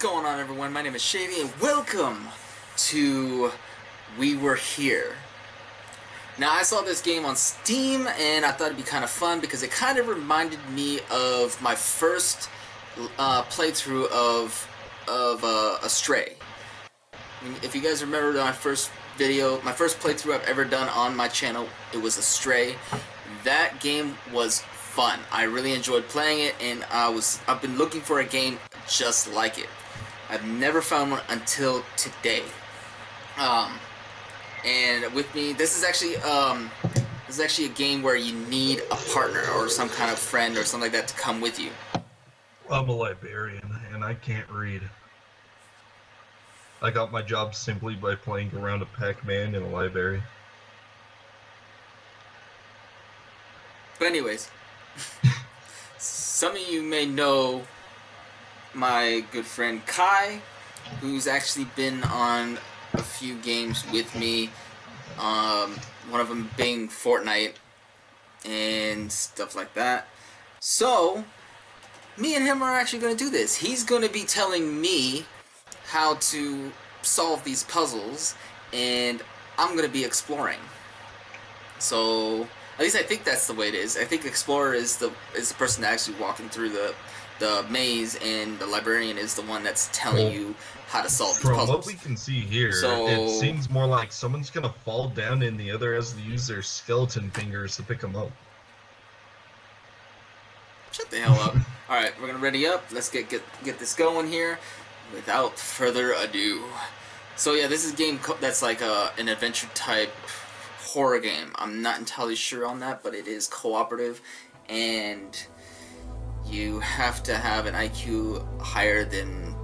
going on everyone? My name is Shady and welcome to We Were Here. Now I saw this game on Steam and I thought it'd be kind of fun because it kind of reminded me of my first uh, playthrough of of uh, Astray. If you guys remember my first video, my first playthrough I've ever done on my channel, it was Astray. That game was fun. I really enjoyed playing it, and I was I've been looking for a game just like it. I've never found one until today. Um, and with me, this is actually um, this is actually a game where you need a partner or some kind of friend or something like that to come with you. I'm a librarian, and I can't read. I got my job simply by playing around a Pac-Man in a library. But anyways, some of you may know my good friend Kai, who's actually been on a few games with me. Um, one of them being Fortnite and stuff like that. So, me and him are actually going to do this. He's going to be telling me how to solve these puzzles, and I'm going to be exploring. So, at least I think that's the way it is. I think explorer is the is the person actually walking through the the maze, and the librarian is the one that's telling well, you how to solve from puzzles. what we can see here, so, it seems more like someone's gonna fall down, and the other has to use their skeleton fingers to pick them up. Shut the hell up! All right, we're gonna ready up. Let's get get get this going here. Without further ado, so yeah, this is a game that's like a an adventure type horror game. I'm not entirely sure on that, but it is cooperative, and you have to have an IQ higher than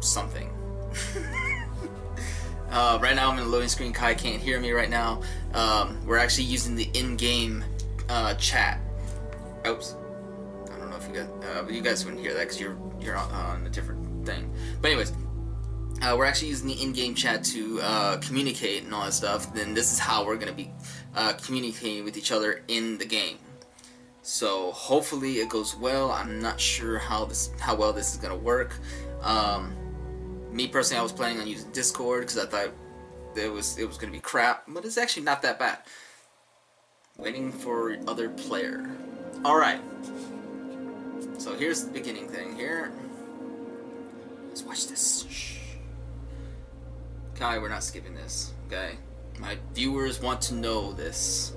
something. uh, right now I'm in a loading screen. Kai can't hear me right now. Um, we're actually using the in-game uh, chat. Oops. I don't know if you guys, uh, you guys wouldn't hear that because you're you're on, on, a different thing. But anyways, uh, we're actually using the in-game chat to uh, communicate and all that stuff. Then this is how we're gonna be uh, communicating with each other in the game. So hopefully it goes well. I'm not sure how this how well this is gonna work. Um, me personally, I was planning on using Discord because I thought it was it was gonna be crap, but it's actually not that bad. Waiting for other player. All right. So here's the beginning thing here. Let's watch this. Kai, we're not skipping this. Okay, my viewers want to know this.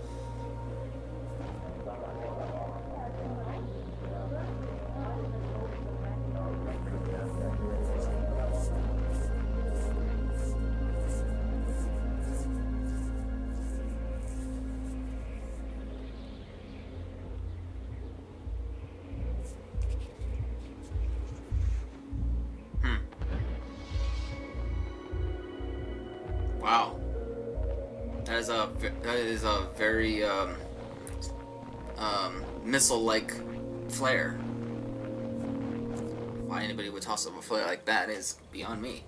That is a that is a very um, um, missile-like flare. Why anybody would toss up a flare like that is beyond me.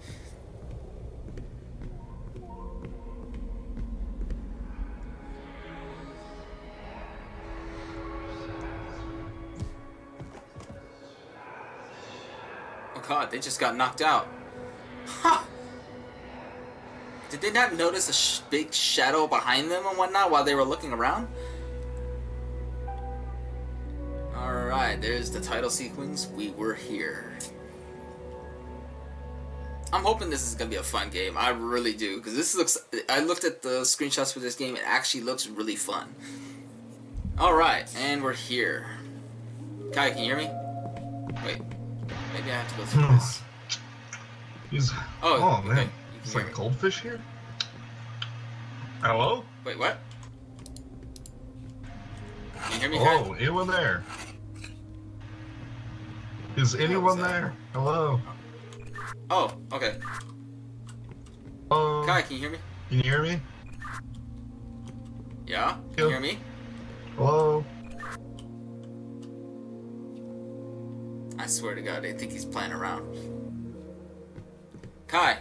Oh god, they just got knocked out. Did they not notice a sh big shadow behind them and whatnot while they were looking around? Alright, there's the title sequence. We were here. I'm hoping this is gonna be a fun game. I really do, because this looks. I looked at the screenshots for this game. It actually looks really fun. All right, and we're here. Kai, can you hear me? Wait, maybe I have to go through hmm. this. He's. Oh, oh man. Okay. It's like goldfish here? Hello? Wait, what? Can you hear me? Oh, anyone there? Is anyone there? Hello? Oh, okay. Oh. Kai, can you hear me? Can you hear me? Yeah? Can you hear me? Hello? I swear to God, I think he's playing around. Kai.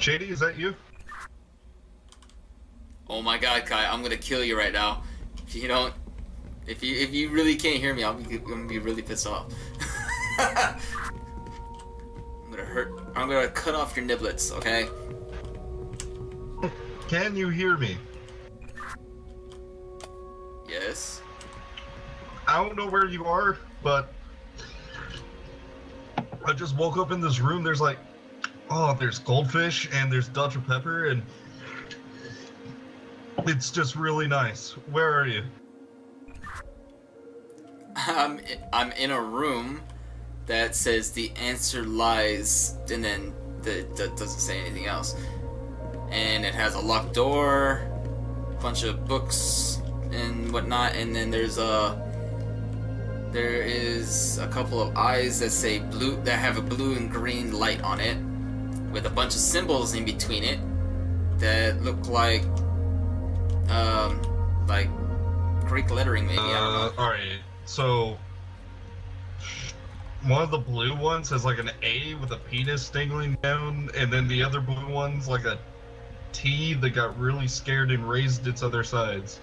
Shady, is that you? Oh my god, Kai, I'm gonna kill you right now. If you don't If you if you really can't hear me, I'll be I'm gonna be really pissed off. I'm gonna hurt. I'm gonna cut off your niblets. Okay. Can you hear me? Yes. I don't know where you are, but I just woke up in this room. There's like, oh, there's goldfish and there's Dr. Pepper, and it's just really nice. Where are you? I'm I'm in a room that says the answer lies, and then the, that doesn't say anything else. And it has a locked door, a bunch of books and whatnot, and then there's a there is a couple of eyes that say blue that have a blue and green light on it, with a bunch of symbols in between it that look like um like Greek lettering maybe. I don't know. Uh, all right. So one of the blue ones has like an A with a penis dangling down, and then the other blue one's like a T that got really scared and raised its other sides.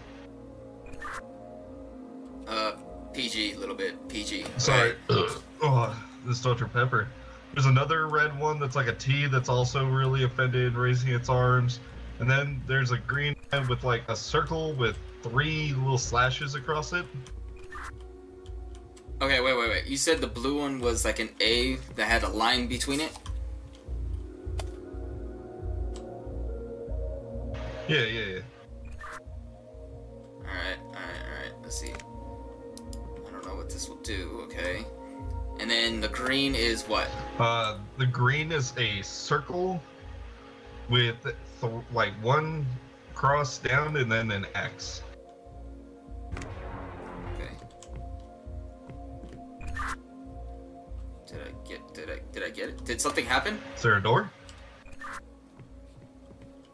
Uh, PG, a little bit PG. Sorry. Right. oh, this Dr. Pepper. There's another red one that's like a T that's also really offended, raising its arms. And then there's a green one with like a circle with three little slashes across it. Okay, wait, wait, wait. You said the blue one was like an A that had a line between it? Yeah, yeah, yeah. Alright, alright, alright. Let's see. I don't know what this will do, okay. And then the green is what? Uh, the green is a circle with th- like one cross down and then an X. Okay. Did I get did I did I get it? Did something happen? Is there a door?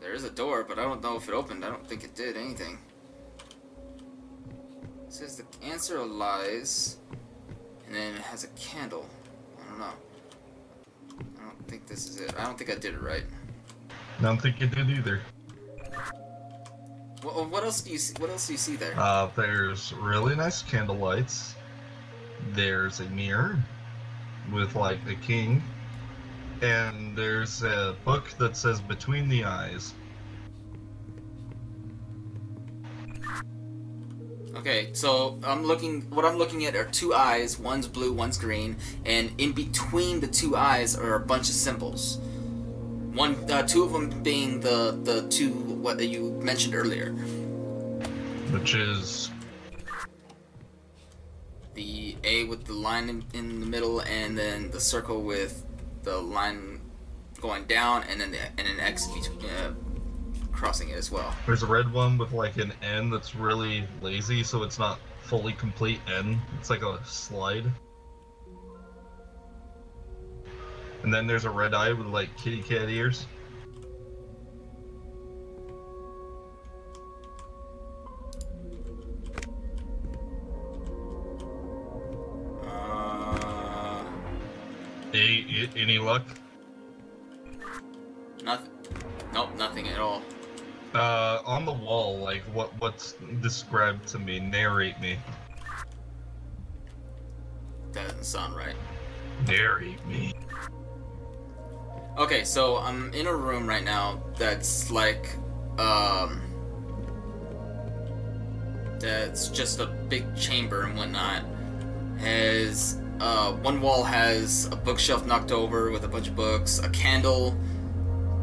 There is a door, but I don't know if it opened. I don't think it did anything. It says the answer lies, and then it has a candle. I don't know. I don't think this is it. I don't think I did it right. I don't think it did either. What, what else do you see? What else do you see there? Uh, there's really nice candle lights. There's a mirror with like a king. And there's a book that says Between the Eyes. Okay, so I'm looking. What I'm looking at are two eyes. One's blue, one's green, and in between the two eyes are a bunch of symbols. One, uh, two of them being the the two what that you mentioned earlier. Which is The A with the line in, in the middle, and then the circle with the line going down, and then the, and an X between, uh, crossing it as well. there's a red one with like an N that's really lazy, so it's not fully complete N. It's like a slide. And then there's a red eye with like kitty cat ears. Uh, Any, any luck? nothing. Nope, nothing at all. Uh, on the wall, like what what's described to me? Narrate me. That doesn't sound right. Narrate me. Okay, so I'm in a room right now that's like, um, that's just a big chamber and whatnot. Has, uh, one wall has a bookshelf knocked over with a bunch of books, a candle,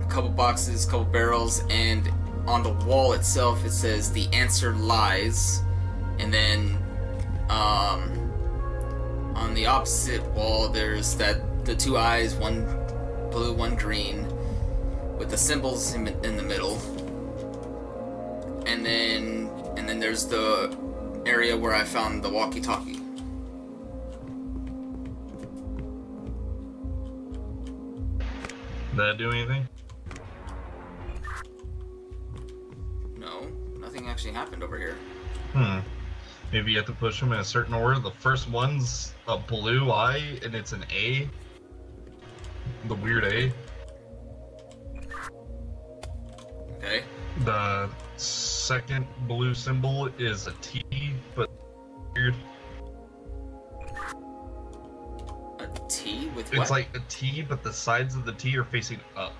a couple boxes, a couple barrels, and on the wall itself it says the answer lies, and then, um, on the opposite wall there's that the two eyes, one blue, one green, with the symbols in, in the middle. And then, and then there's the area where I found the walkie-talkie. Did that do anything? Nothing actually happened over here. Hmm. Maybe you have to push them in a certain order. The first one's a blue eye, and it's an A. The weird A. Okay. The second blue symbol is a T, but weird. A T with It's like a T, but the sides of the T are facing up.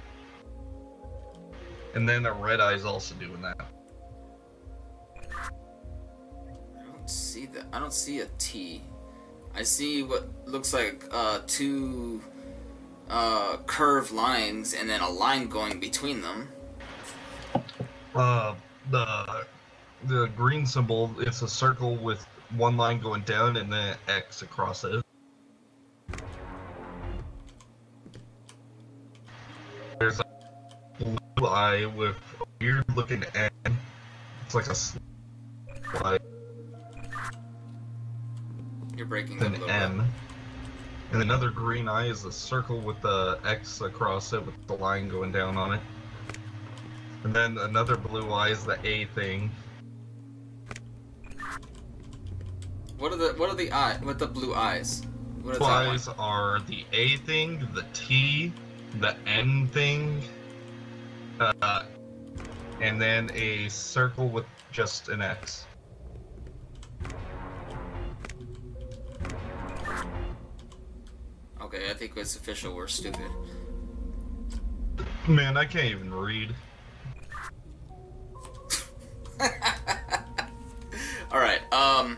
And then a red eye is also doing that. See that. I don't see a T. I see what looks like uh, two uh, curved lines and then a line going between them. Uh, the the green symbol, it's a circle with one line going down and then X across it. There's a blue eye with a weird looking N. It's like a You're breaking up a an little M. bit. And another green eye is a circle with the X across it with the line going down on it. And then another blue eye is the A thing. What are the what are the eye? What the blue eyes? What Blue eyes are the A thing, the T, the N thing, uh, and then a circle with just an X. Okay, I think it's official. We're stupid. Man, I can't even read. All right. Um.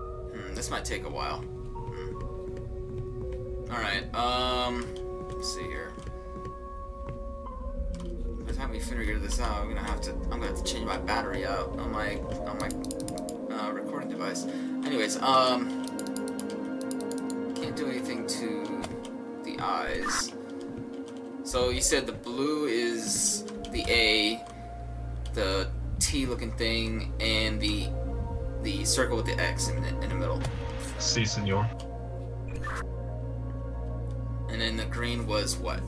Hmm, this might take a while. Hmm. All right. Um. Let's see here. By the time we figure this out, I'm gonna have to. I'm gonna have to change my battery out on my on my uh, recording device. Anyways, um. Do anything to the eyes. So you said the blue is the A, the T looking thing, and the the circle with the X in the, in the middle. Si, senor. And then the green was what?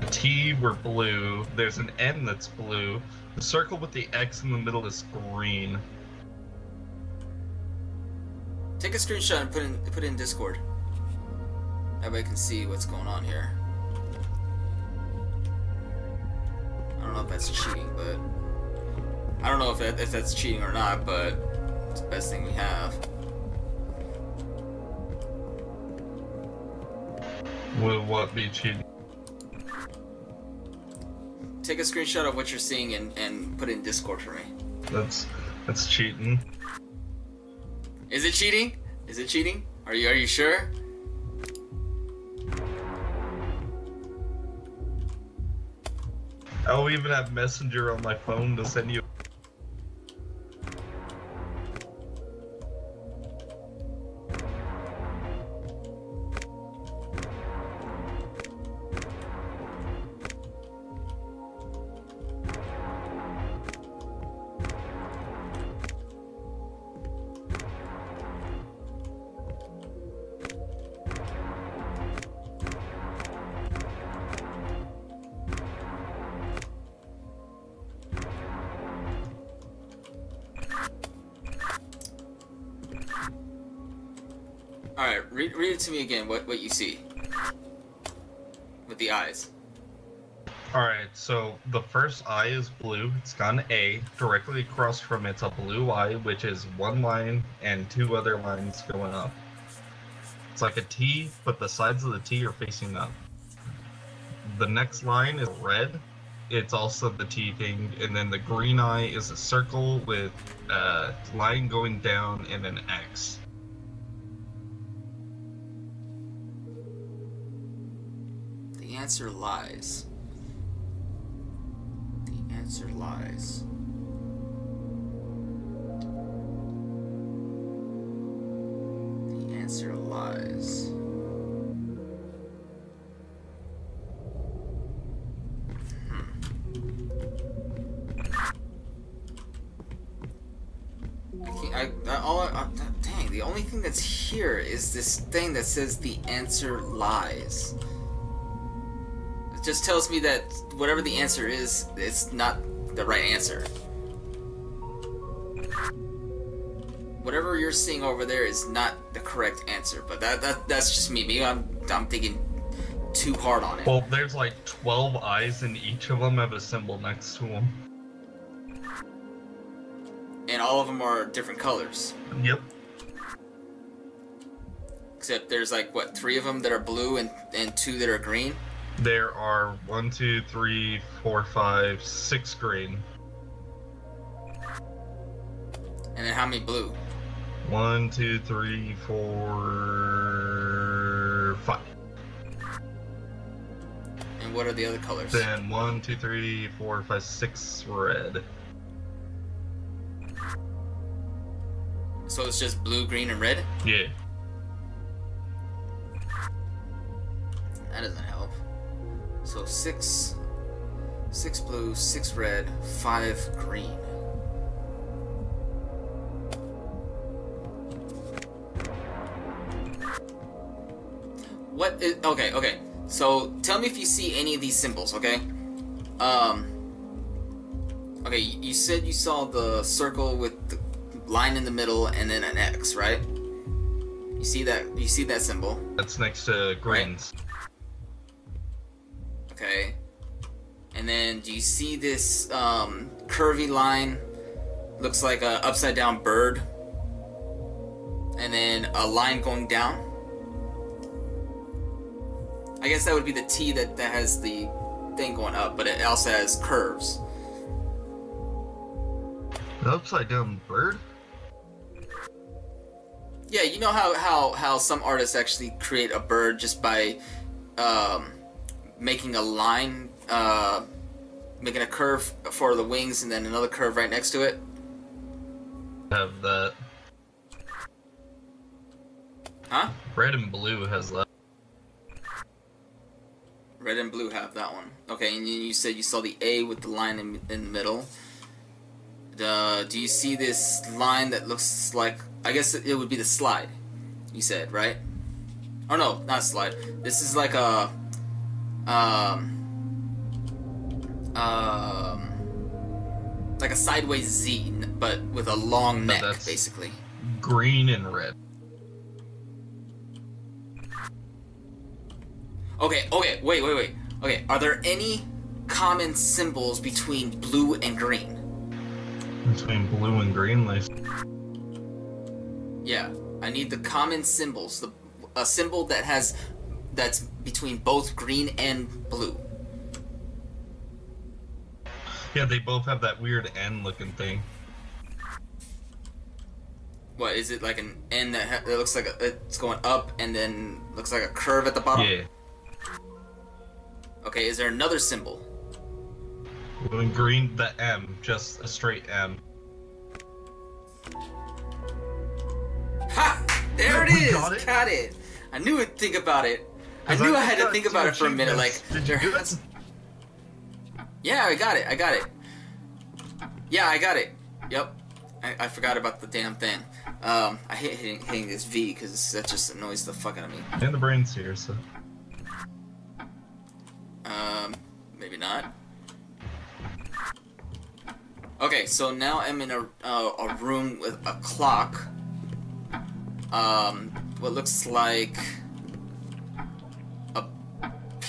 The T were blue. There's an N that's blue. The circle with the X in the middle is green. Take a screenshot and put in put it in Discord. Everybody can see what's going on here. I don't know if that's cheating, but I don't know if that, if that's cheating or not, but it's the best thing we have. Will what be cheating? Take a screenshot of what you're seeing and, and put it in Discord for me. That's that's cheating. Is it cheating? Is it cheating? Are you are you sure? I'll even have Messenger on my phone to send you. Again. What what you see with the eyes? Alright, so the first eye is blue. It's got an A. Directly across from it's a blue eye, which is one line and two other lines going up. It's like a T, but the sides of the T are facing up. The next line is red. It's also the T thing, and then the green eye is a circle with a line going down and an X. answer lies. The answer lies. The answer lies. That's here is this thing that says the answer lies. Just tells me that whatever the answer is, it's not the right answer. Whatever you're seeing over there is not the correct answer, but that, that that's just me. Maybe I'm I'm thinking too hard on it. Well, there's like 12 eyes, and each of them have a symbol next to them. And all of them are different colors. Yep. Except there's like what three of them that are blue and and two that are green. There are one, two, three, four, five, six green. And then how many blue? One, two, three, four, five. And what are the other colors? Then one, two, three, four, five, six red. So it's just blue, green, and red. Yeah. That doesn't help. So six, six blue, six red, five green. What is okay? Okay. So tell me if you see any of these symbols. Okay. Um. Okay, you you said you saw the circle with the line in the middle and then an X, right? You see that? You see that symbol? That's next to greens. Okay. And then do you see this um, curvy line? Looks like a upside down bird. And then a line going down. I guess that would be the T that, that has the thing going up, but it also has curves. The upside down bird? Yeah, you know how, how, how some artists actually create a bird just by um, making a line, uh, making a curve for the wings and then another curve right next to it? Have that. Huh? Red and blue has that. Red and blue have that one. Okay, and you, said you saw the A with the line in, in the middle. Uh, do you see this line that looks like? I guess it, it would be the slide. You said right? Oh no, not slide. This is like a um um like a sideways Z, but with a long neck, basically. Green and red. Okay, okay, wait, wait, wait. Okay, are there any common symbols between blue and green? Between blue and green, like Yeah, I need the common symbols. The a symbol that has that's between both green and blue. yeah, they both have that weird N looking thing. What is it like an N that, ha- that looks like a, it's going up and then looks like a curve at the bottom? Yeah. Okay, is there another symbol? Blue and green, the M, just a straight M. Ha! There it We is. got it? Got it. I knew I'd think about it. I knew I just had to think about it for a minute. Like, did you do it? Yeah, I got it. I got it. Yeah, I got it. Yep. I, I forgot about the damn thing. Um, I hate hitting, hitting this V because that just annoys the fuck out of me. And the brain's here, so. Um, maybe not. Okay, so now I'm in a uh, a room with a clock. Um, what looks like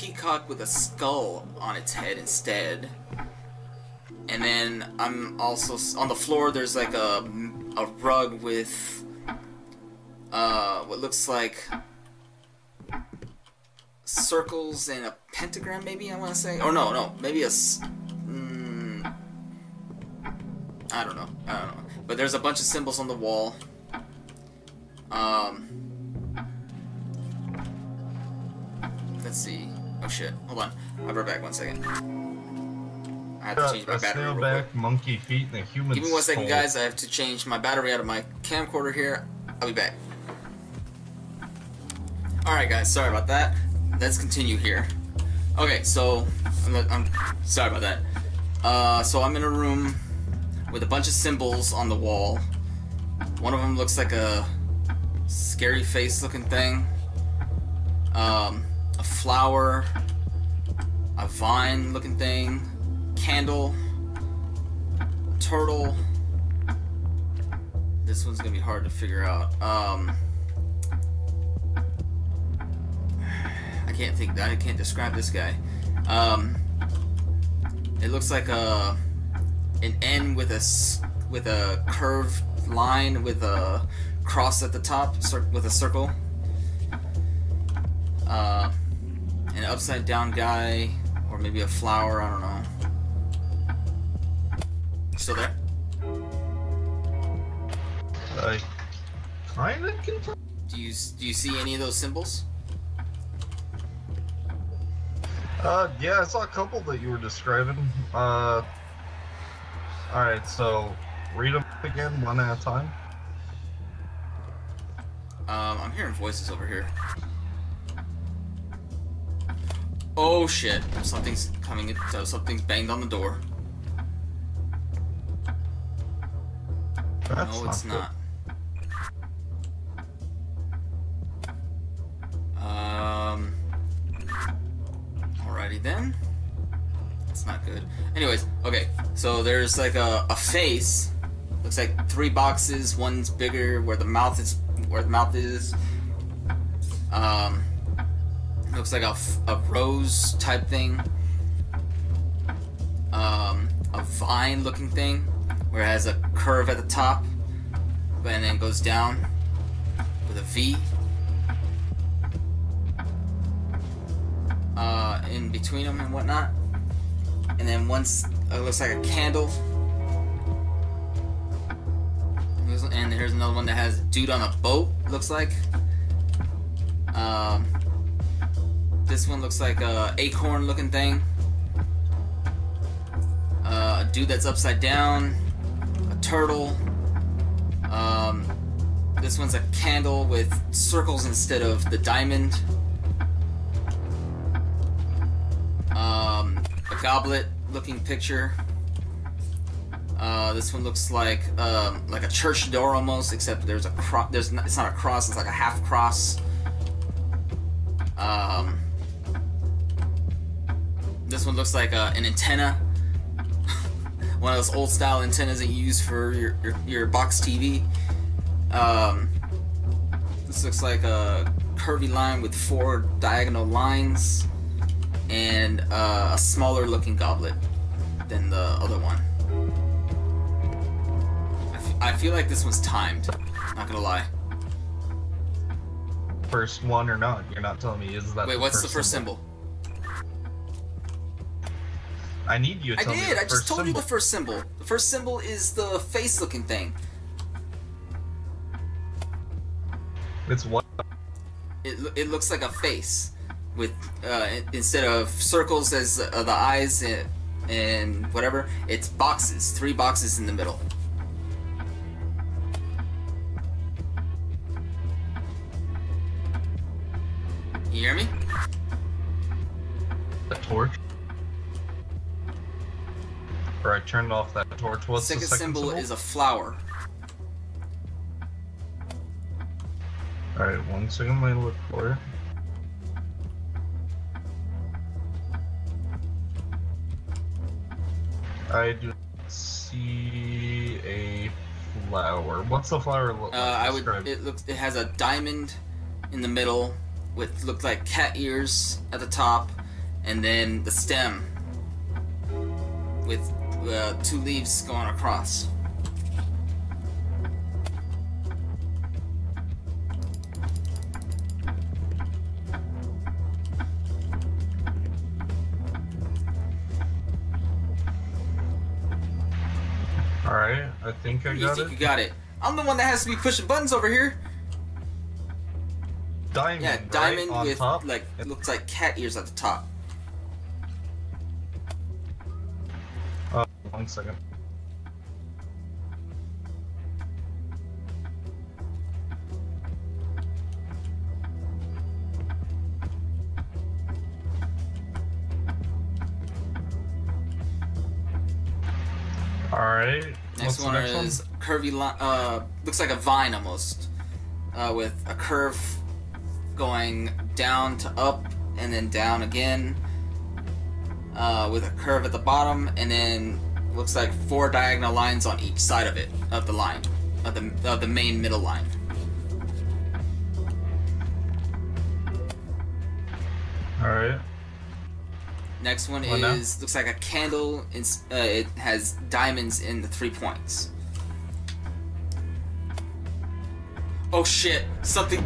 peacock with a skull on its head instead. And then I'm also on the floor. There's like a a rug with uh what looks like circles and a pentagram, maybe I want to say. Or no, no, maybe a. Mm, I don't know. I don't know. But there's a bunch of symbols on the wall. Um. Let's see. Oh shit. Hold on. I'll be back. One second. I have to change my battery. real quick. back, monkey feet, and a human Give me one second, guys. I have to change my battery out of my camcorder here. I'll be back. Alright, guys. Sorry about that. Let's continue here. Okay, so I'm, I'm sorry about that. Uh, so I'm in a room with a bunch of symbols on the wall. One of them looks like a scary face looking thing. Um, a flower, a vine looking thing, candle, turtle. This one's gonna be hard to figure out. Um, I can't think. I can't describe this guy. Um, it looks like a an N with a with a curved line with a cross at the top with a circle. Uh, an upside down guy, or maybe a flower. I don't know. Still there? I kind of can. tell- Do you do you see any of those symbols? Uh, yeah, I saw a couple that you were describing. Uh, all right, so read them again, one at a time. Um, I'm hearing voices over here. Oh shit! Something's coming. in- Something's banged on the door. That's no, it's good. not. Um. Alrighty then. It's not good. Anyways, okay. So there's like a, a face. Looks like three boxes. One's bigger where the mouth is. Where the mouth is. Um. Looks like a, a rose type thing. Um, a vine looking thing where it has a curve at the top and then goes down with a V. Uh, in between them and whatnot. And then once it looks like a candle. And here's another one that has dude on a boat, looks like. Um, this one looks like a acorn looking thing. Uh, a dude that's upside down. A turtle. Um, this one's a candle with circles instead of the diamond. Um, a goblet looking picture. Uh, this one looks like um, like a church door almost, except there's a cross. There's not, it's not a cross. It's like a half cross. Um, this one looks like uh, an antenna. one of those old style antennas that you use for your, your, your box TV. Um, this looks like a curvy line with four diagonal lines and uh, a smaller looking goblet than the other one. I, f- I feel like this one's timed. Not gonna lie. First one or not? You're not telling me is that. Wait, what's the first symbol? I need you to I did. I just told you the first symbol. The first symbol is the face looking thing. It's what? It, it looks like a face with uh, instead of circles as uh, the eyes and, and whatever, it's boxes. Three boxes in the middle. You hear me? The torch. Or I turned off that torch. What's second, the second symbol, symbol? is a flower. All right, one second. Let me look for it. I do see a flower. What's the flower look Uh, like? I would. It looks. It has a diamond in the middle with looked like cat ears at the top, and then the stem with uh, two leaves going across. All right, I think I You got think it. you got it? I'm the one that has to be pushing buttons over here. Diamond. Yeah, right? diamond on with top. like it looks like cat ears at the top. One second. All right. Next What's one next is curvy line. Uh, looks like a vine almost, uh, with a curve going down to up and then down again, uh, with a curve at the bottom, and then looks like four diagonal lines on each side of it, of the line, of the, of the main middle line. Alright. Next one what is, now? looks like a candle, in, uh, it has diamonds in the three points. Oh shit, something...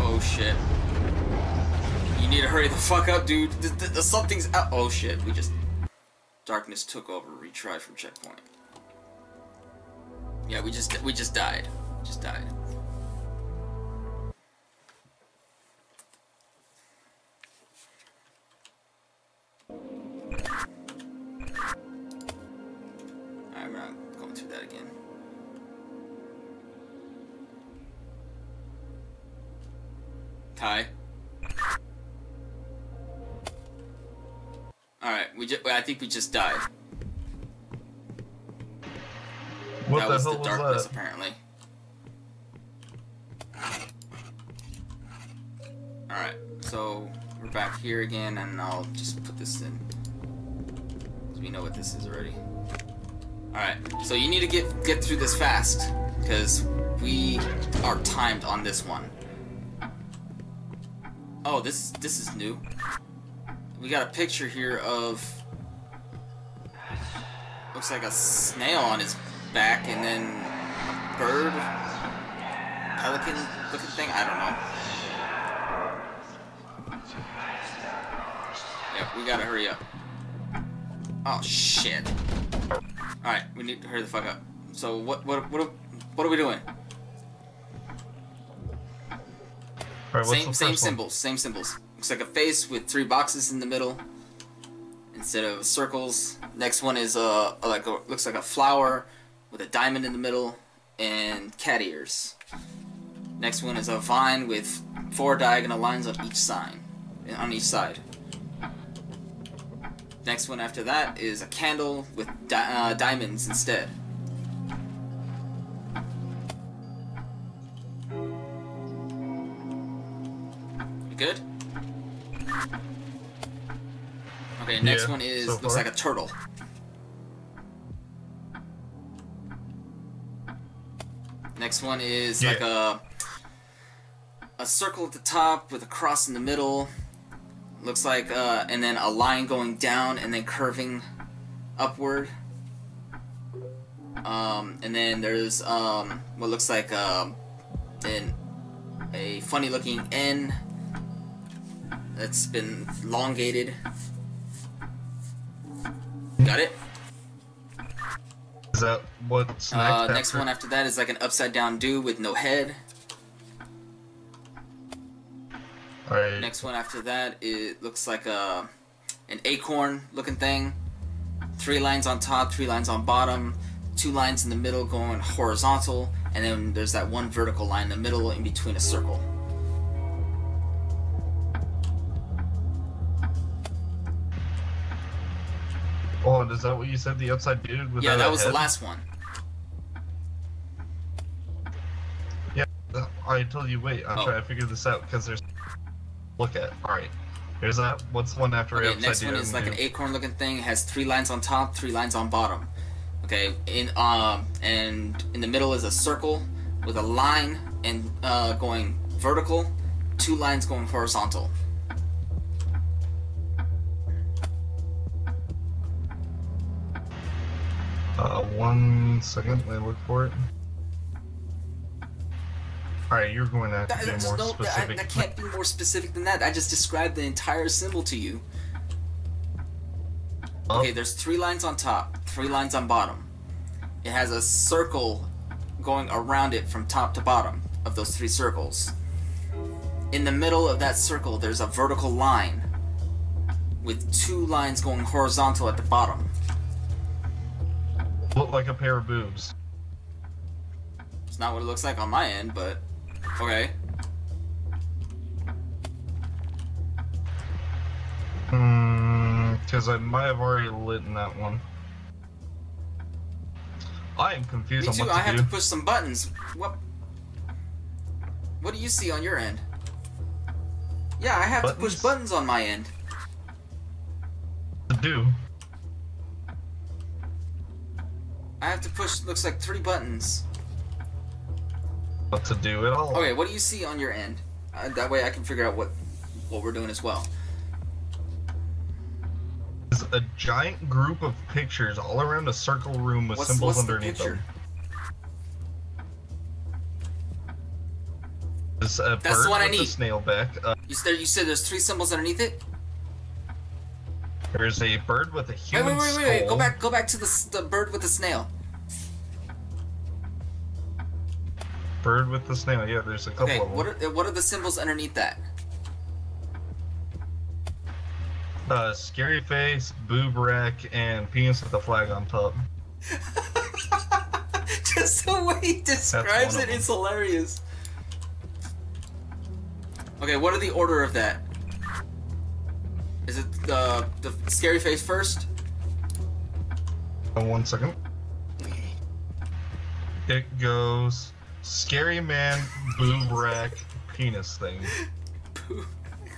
Oh shit. You need to hurry the fuck up, dude. The something's out. Oh shit, we just darkness took over. Retry from checkpoint. Yeah, we just we just died. Just died. We're not going through that again. Ty. Alright, we just I think we just died. What that the was hell the was darkness that? apparently. Alright, so we're back here again and I'll just put this in. we know what this is already. Alright, so you need to get get through this fast. Because we are timed on this one. Oh, this this is new. We got a picture here of looks like a snail on his back and then a bird pelican looking thing? I don't know. Yep we gotta hurry up. Oh shit. All right we need to hurry the fuck up. So what what what what are we doing? Same same one? symbols same symbols looks like a face with three boxes in the middle instead of circles. Next one is a, a like a looks like a flower with a diamond in the middle and cat ears. Next one is a vine with four diagonal lines on each side on each side. Next one after that is a candle with di- uh, diamonds instead. Good? Okay, next Yeah, one is so looks like a turtle. Next one is Yeah. like a a circle at the top with a cross in the middle. Looks like uh, and then a line going down and then curving upward. Um, and then there's um, what looks like um, an a funny looking N that's been elongated. Got it? Is that what's next? Uh, next after- one after that is like an upside down do with no head. Alright. Next one after that it looks like a an acorn looking thing. Three lines on top, three lines on bottom, two lines in the middle going horizontal, and then there's that one vertical line in the middle in between a circle. Oh, and is that what you said? The upside dude with yeah, that was the last one. Yeah, I told you, wait, I'm Oh. trying to figure this out because there's. Look at. Alright. There's that. What's one after Okay, upside next down? one is like an acorn looking thing. It has three lines on top, three lines on bottom. Okay, in um, and in the middle is a circle with a line and uh, going vertical, two lines going horizontal. Uh, one second. Let me look for it. Alright, you're going to have That, be more no, specific. that can't be more specific than that. I just described the entire symbol to you. Okay, there's three lines on top, three lines on bottom. It has a circle going around it from top to bottom of those three circles. In the middle of that circle, there's a vertical line with two lines going horizontal at the bottom. Look like a pair of boobs. It's not what it looks like on my end, but okay. Hmm, because I might have already lit in that one. I am confused Me on too. I to have do. to push some buttons. What? What do you see on your end? Yeah, I have to push Buttons? buttons on my end. To do. I have to push, looks like, three buttons. What to do it all. Okay, what do you see on your end? Uh, that way I can figure out what, what we're doing as well. It's a giant group of pictures all around a circle room with what's, symbols what's underneath the them. A That's bird the one I need. snail back. Uh, you, said, you said there's three symbols underneath it? There's a bird with a Wait, human wait, wait, wait, wait. Go back, go back to the the bird with the snail. Bird with the snail. Yeah, there's a couple Okay, of them. what are what are the symbols underneath that? Uh, scary face, boob rack, and penis with a flag on top. Just the way he describes it, it's hilarious. Okay, what are the order of that? Is it the the scary face first? Oh, one second. It goes scary man, boob rack, penis thing.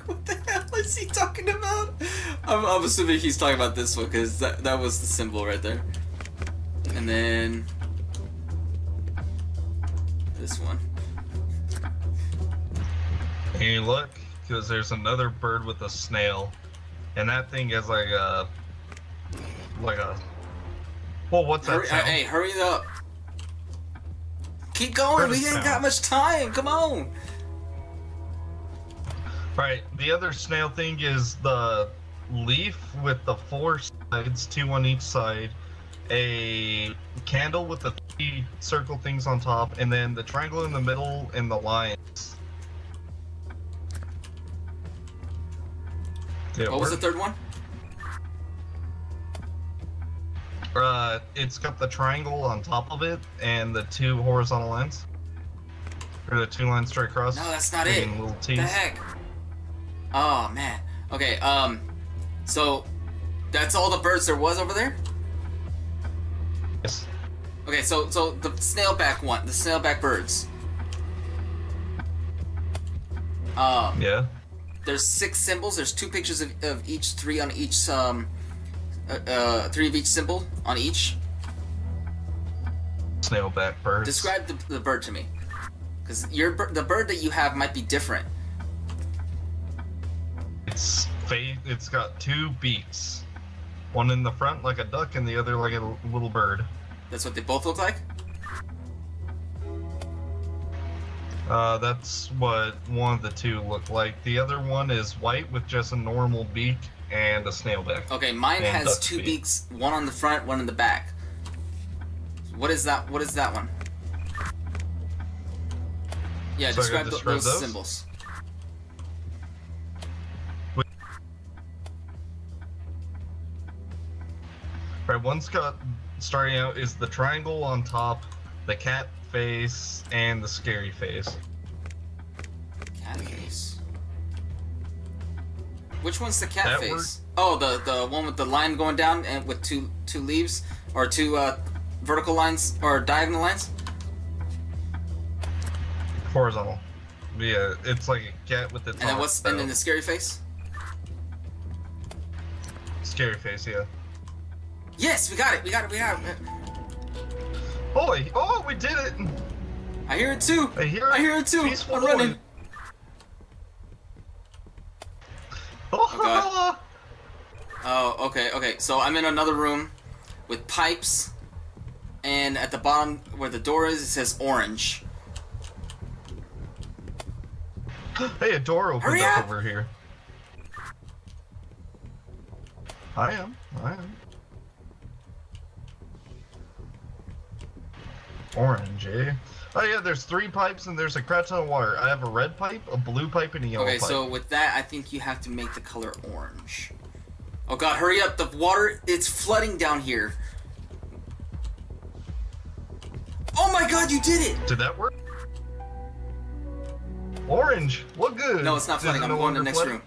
what the hell is he talking about? I'm, I'm assuming he's talking about this one because that that was the symbol right there. And then this one. You look, because there's another bird with a snail, and that thing is like a, like a. Well, what's that Hurry, uh, sound? hey, hurry up! Keep going. We ain't sound. got much time. Come on. Right. The other snail thing is the leaf with the four sides, two on each side, a candle with the three circle things on top, and then the triangle in the middle and the lines. Did What was the third one? Uh, it's got the triangle on top of it and the two horizontal lines. Or the two lines straight across. No, that's not it. Little The heck? Oh man. Okay. Um. So that's all the birds there was over there. Yes. Okay. So so the snailback one, the snailback birds. Um. Yeah. There's six symbols. There's two pictures of, of each, three on each. Um. Uh, uh, three of each symbol on each. Snailback birds. Describe the, the bird to me, because your the bird that you have might be different. It's fa- It's got two beaks. One in the front like a duck, and the other like a little bird. That's what they both look like. Uh, that's what one of the two look like. The other one is white with just a normal beak and a snailback. Okay, mine has two beaks, one on the front, one in the back. What is that? What is that one? Yeah, So describe, describe those, those? symbols. Right, one's got starting out is the triangle on top, the cat face, and the scary face. Cat face. Which one's the cat That face? work- Oh, the the one with the line going down and with two two leaves or two uh, vertical lines or diagonal lines. Horizontal. Yeah, it's like a cat with the. And then what's and then the scary face? scary face? Yeah. Yes, we got it. We got it. We got it. Holy! Oh, we did it! I hear it too. I hear it. I hear it too. Peaceful I'm running. noise. Oh, Oh, okay, okay. So I'm in another room with pipes, and at the bottom where the door is, it says orange. hey, a door opened Hurry up up! over here. I am. I am. Orange, eh? Oh yeah, there's three pipes and there's a crap ton of water. I have a red pipe, a blue pipe, and a yellow Okay, pipe. Okay, so with that, I think you have to make the color orange. Oh god, hurry up! The water, it's flooding down here. Oh my god, you did it! Did that work? Orange. What good? No, it's not flooding. it I'm no going to the next flooding? room.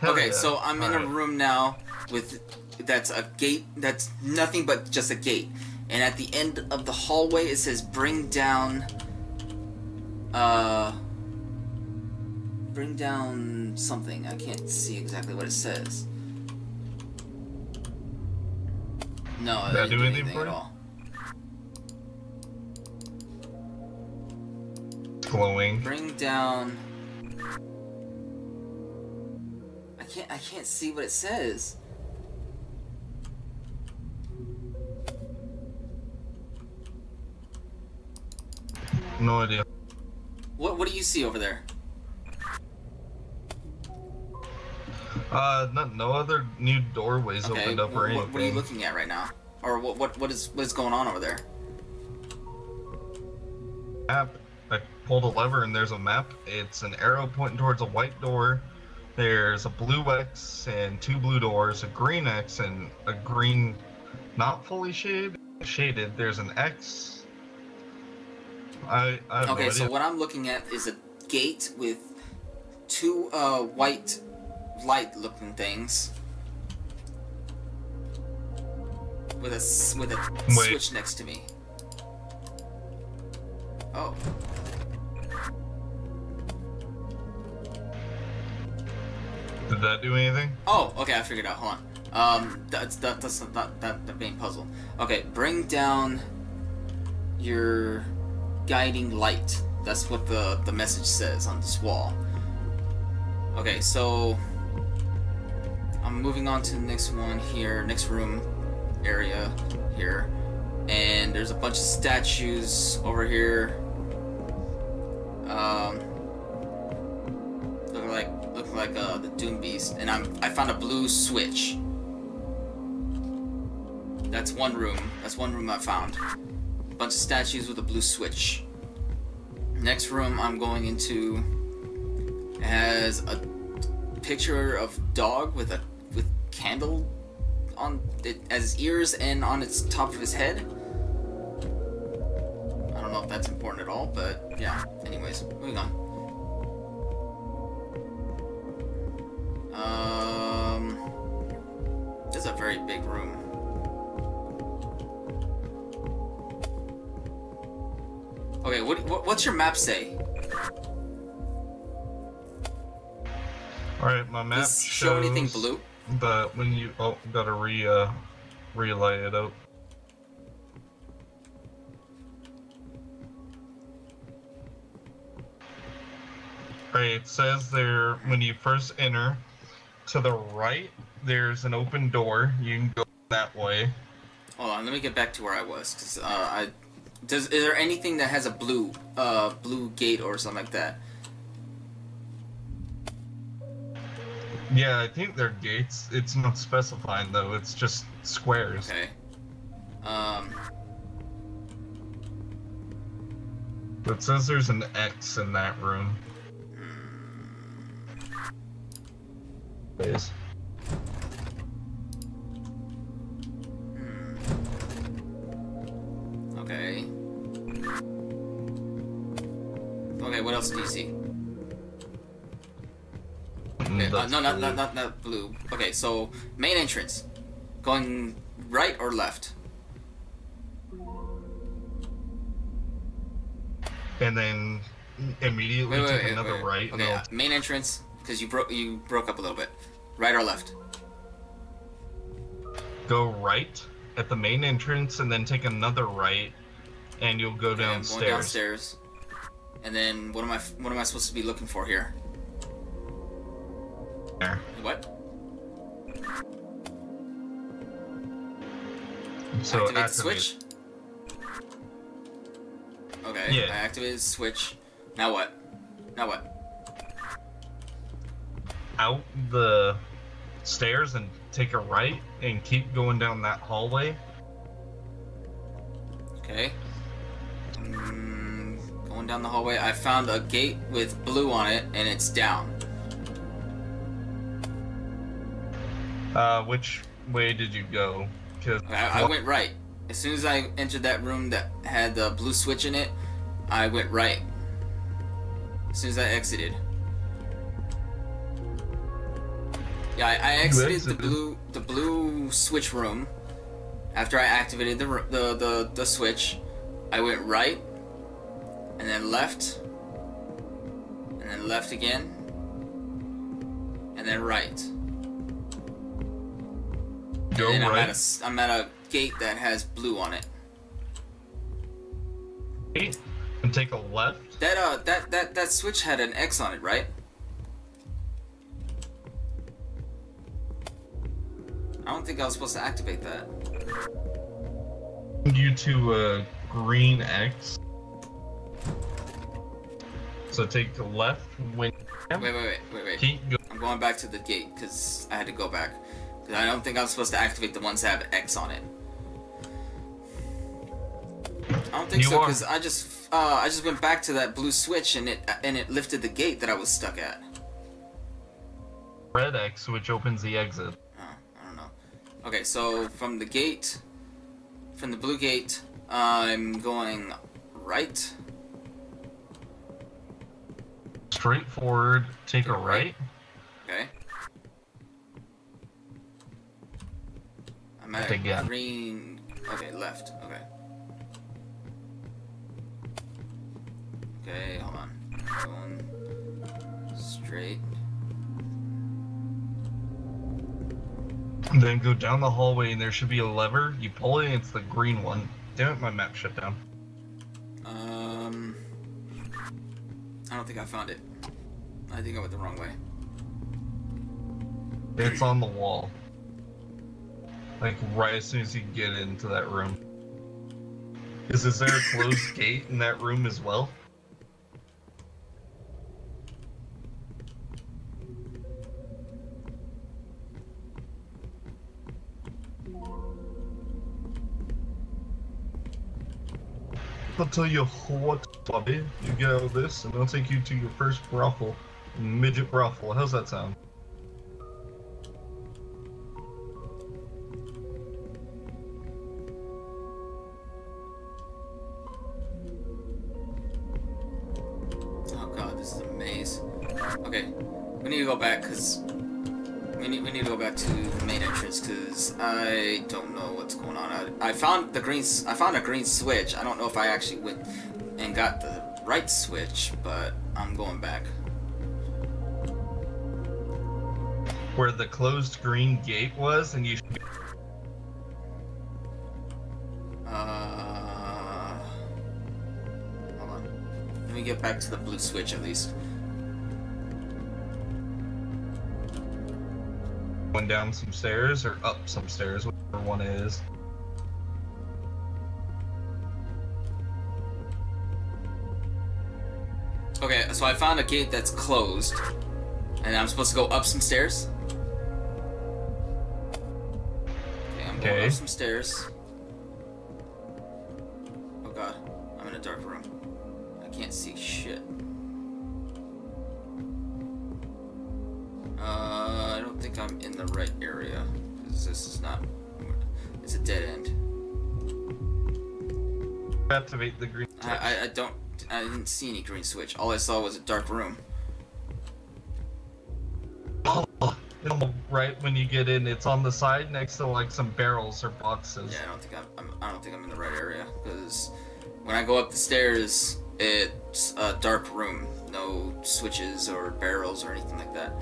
Hell Okay, yeah. so I'm in a room now with that's a gate that's nothing but just a gate. And at the end of the hallway it says bring down uh bring down something. I can't see exactly what it says. No, it Did I didn't do anything anything at all. glowing. Bring down I can't I can't see what it says. No idea. What What do you see over there? Uh, no, no other new doorways Okay. opened up or what, anything. what are you looking at right now? Or what What What is What is going on over there? map. I pulled a lever and there's a map. It's an arrow pointing towards a white door. There's a blue X and two blue doors, a green X and a green, not fully shaded. Shaded. There's an X. I, I Okay, no so what I'm looking at is a gate with two uh, white light looking things with a with a Wait. switch next to me. Oh, Did that do anything? oh, okay, I figured out. Hold on. Um, that's that, that's not that the main puzzle. Okay, bring down your guiding light. That's what the the message says on this wall. Okay, so I'm moving on to the next one here, next room area here, and there's a bunch of statues over here. Um, looking like looking like uh, the Doom Beast, and I'm I found a blue switch. That's one room. That's one room I found. Bunch of statues with a blue switch. Next room I'm going into has a picture of dog with a with candle on it as his ears and on its top of his head. I don't know if that's important at all, but yeah. Anyways, moving on. What's your map say? All right, my map Does it show anything blue? But when you oh, gotta re uh, relay it out. Right, it says there when you first enter, to the right there's an open door. You can go that way. Hold on, let me get back to where I was. Cause uh, I does is there anything that has a blue uh blue gate or something like that? Yeah, I think they're gates. It's not specifying though. It's just squares. Okay. Um. It says there's an X in that room. Is. hmm. Okay. Okay, what else do you see? Okay, uh, no, not, blue. not not not blue. Okay, so main entrance, going right or left? And then immediately Wait, wait, take wait, another right. Okay, no, uh, main entrance because you broke you broke up a little bit. Right or left? go right at the main entrance and then take another right, and you'll go downstairs. going downstairs. And then what am I what am I supposed to be looking for here? There. What? So activate the activate. switch. Okay, Yeah. I activated the switch. Now what? Now what? out the stairs and take a right and keep going down that hallway. Okay. Mm, going down the hallway, I found a gate with blue on it, and it's down. Uh, which way did you go? Because I, I went right. As soon as I entered that room that had the blue switch in it, I went right. As soon as I exited. Yeah, I, I exited the blue the blue switch room. After I activated the the the, the switch, I went right, and then left, and then left again, and then right. go and then I'm at, a, right I'm at a gate that has blue on it. and take a left. That uh that that that switch had an X on it, right? I don't think I was supposed to activate that. You to a green X. So take the left when. Wait, wait, wait, wait, wait. Keep go- I'm going back to the gate because I had to go back. I don't think I'm supposed to activate the ones that have X on it. I don't think You so because I just uh, I just went back to that blue switch and it and it lifted the gate that I was stuck at. red X, which opens the exit. I don't know. Okay, so from the gate, from the blue gate, I'm going right. Straight forward, take a Take a right. right. Okay. I'm at Again. green. Okay, left. Okay. Okay, hold on. Going straight. Then go down the hallway, and there should be a lever. You pull it, and it's the green one. Damn it, my map shut down. Um, I don't think I found it. I think I went the wrong way. It's on the wall. Like right as soon as you get into that room. Is is there a closed gate in that room as well? I'll tell you what, Bobby. You get out of this, and I'll take you to your first brothel. Midget brothel. How's that sound? The green I found a green switch. I don't know if I actually went and got the right switch, but I'm going back. where the closed green gate was, and you should be Uh, hold on. Let me get back to the blue switch at least. going down some stairs or up some stairs, whichever one is. So I found a gate that's closed, and I'm supposed to go up some stairs. Okay, I'm going up some stairs. Oh god, I'm in a dark room. I can't see shit. Uh, I don't think I'm in the right area because this is not. It's a dead end. Activate the green. I, I, I don't. I didn't see any green switch. All I saw was a dark room. Oh, oh, right when you get in, it's on the side next to like some barrels or boxes. Yeah, I don't think I'm, I'm I don't think I'm in the right area because when I go up the stairs, it's a dark room, no switches or barrels or anything like that.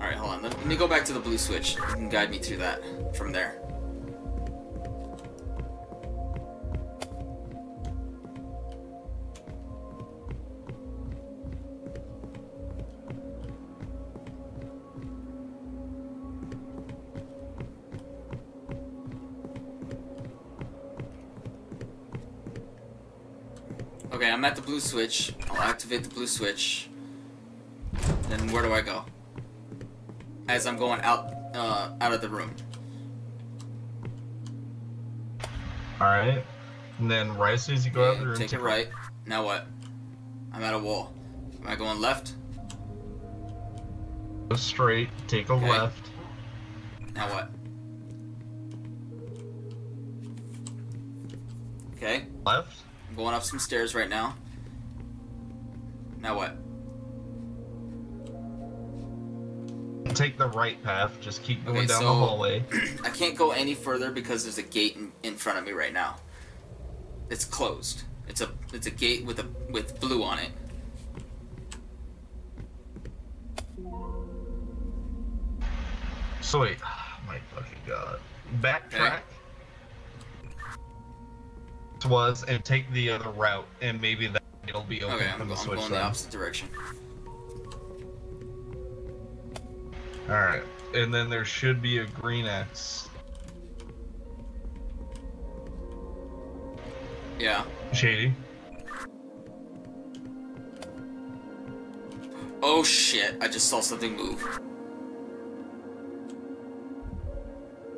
All right, hold on. Let, let me go back to the blue switch. You can guide me through that from there. Switch. I'll activate the blue switch. Then where do I go? As I'm going out, uh, out of the room. All right. And then right as soon as you go out of the room, take it right. Now what? I'm at a wall. Am I going left? Go straight. Take a Okay. left. Now what? Okay, Left. I'm going up some stairs right now. Now what? Take the right path. Just keep going Okay, down so- the hallway. I can't go any further because there's a gate in, in front of me right now. It's closed. It's a it's a gate with a with blue on it. So wait. Oh my fucking god. Backtrack. Was and take the other route, and maybe that It'll be open. Okay, I'm, go, I'm going the opposite direction. Alright. And then there should be a green X. Yeah. Shady. Oh shit, I just saw something move.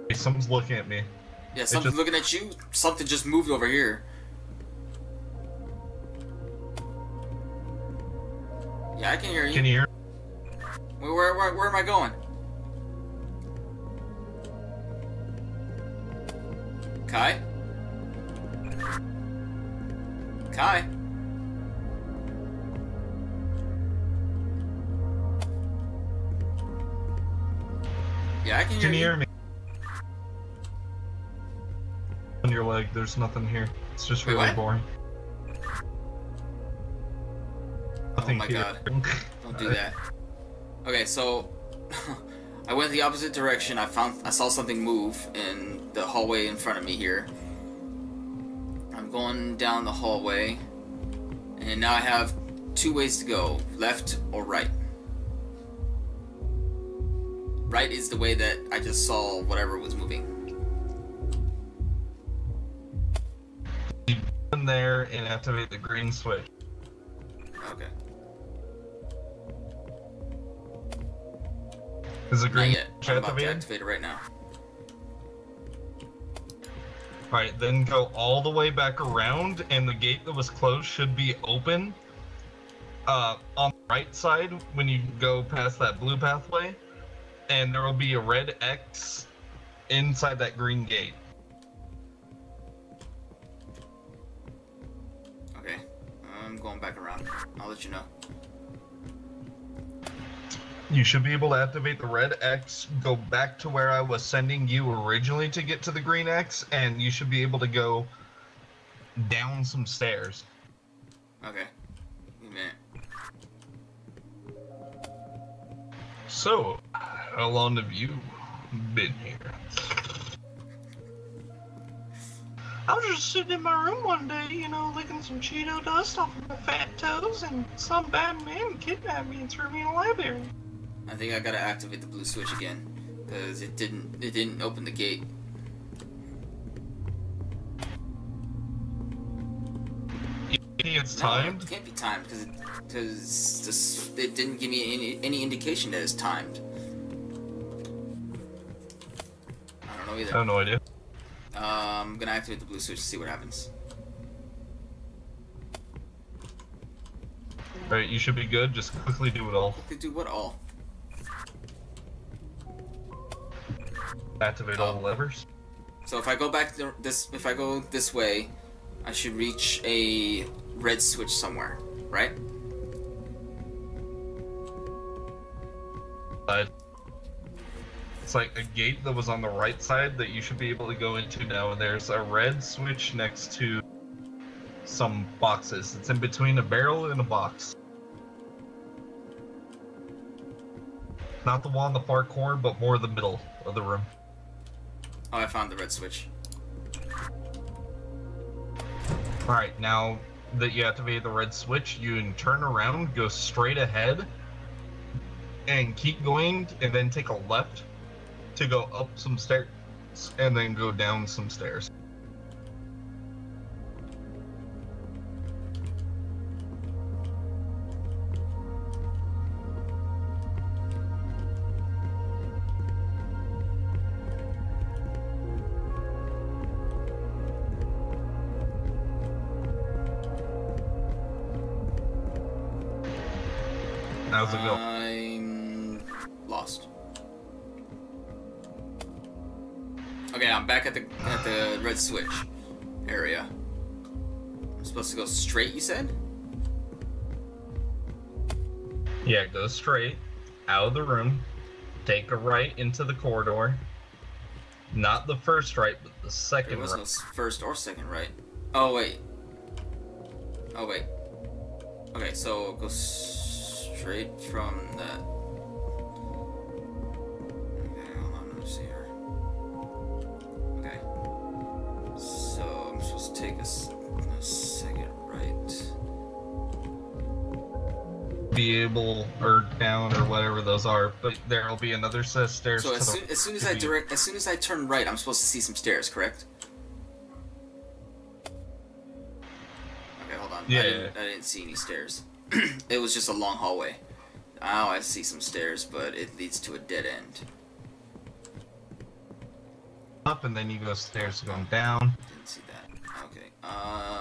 Hey, something's looking at me. Yeah, something's just... looking at you. Something just moved over here. Yeah, I can hear you. Can you hear? Where, where, where, where am I going? Kai? Kai? Yeah, I can hear Can you you. hear me? On your leg, there's nothing here. It's just Wait, really what? boring. Oh my here. god. Don't do that. Okay, so I went the opposite direction. I found I saw something move in the hallway in front of me here. I'm going down the hallway, and now I have two ways to go: left or right. Right is the way that I just saw whatever was moving. in there and activate the green switch. Okay. Is the Not green I'm about to activate it right now. Alright, then go all the way back around, and the gate that was closed should be open. Uh, on the right side, when you go past that blue pathway, and there will be a red X inside that green gate. Okay. I'm going back around. I'll let you know. You should be able to activate the red X, go back to where I was sending you originally to get to the green X, and you should be able to go down some stairs. Okay. Give me a minute. So, how long have you been here? I was just sitting in my room one day, you know, licking some Cheeto dust off of my fat toes, and some bad man kidnapped me and threw me in a library. I think I gotta activate the blue switch again because it didn't it didn't open the gate. It's No, timed? it can't be timed because because this it didn't give me any any indication that it's timed. I don't know either. I have no idea. Um, I'm gonna activate the blue switch to see what happens. Alright, you should be good. Just quickly do it all. Could do what all? Activate all the levers. So if I go back this if I go this way, I should reach a red switch somewhere, right? Uh, it's like a gate that was on the right side that you should be able to go into now. And there's a red switch next to some boxes. It's in between a barrel and a box. Not the one on the far corner, but more the middle of the room. Oh, I found the red switch. Alright, now that you activate the red switch, you can turn around, go straight ahead, and keep going, and then take a left to go up some stairs, and then go down some stairs. How's it go? I'm lost. Okay, I'm back at the at the red switch area. I'm supposed to go straight. You said? Yeah, go straight out of the room, take a right into the corridor. Not the first right, but the There second was right. no first or second right. Oh wait. Oh wait. Okay, so go straight from that. Okay, hold on, let me see here. Okay. So I'm supposed to take a, second right. Be able, or down, or whatever those are, but there'll be another set of stairs So as soon, as soon as I direct, as soon as I turn right, I'm supposed to see some stairs, correct? Okay, hold on. Yeah, I didn't, I didn't see any stairs. it was just a long hallway. Oh, I see some stairs, but it leads to a dead end. Up and then you go stairs going down. Didn't see that. Okay. Uh.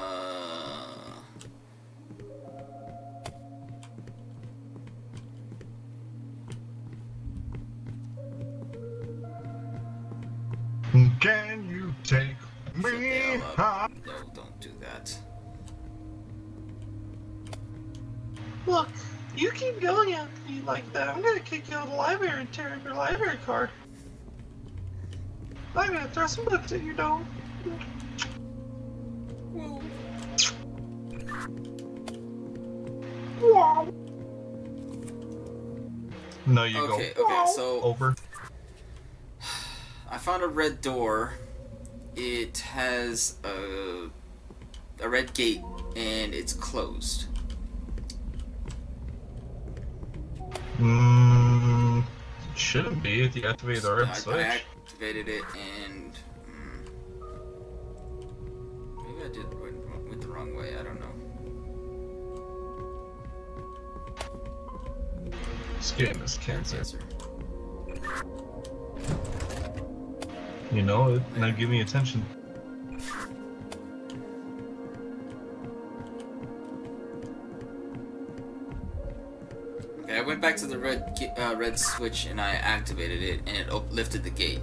Can you take me high? No, you keep going at me like that. I'm gonna kick you out of the library and tear up your library card. I'm gonna throw some books at your dome. Wow. No, you Okay, go okay, so over. I found a red door. It has a a red gate and it's closed. Mm, it shouldn't be if you activate the I, switch. I activated it and mm, maybe I did went, went the wrong way. I don't know. This game is cancer. Answer. You know it. Now give me attention. To the red uh, red switch and I activated it and it op- lifted the gate.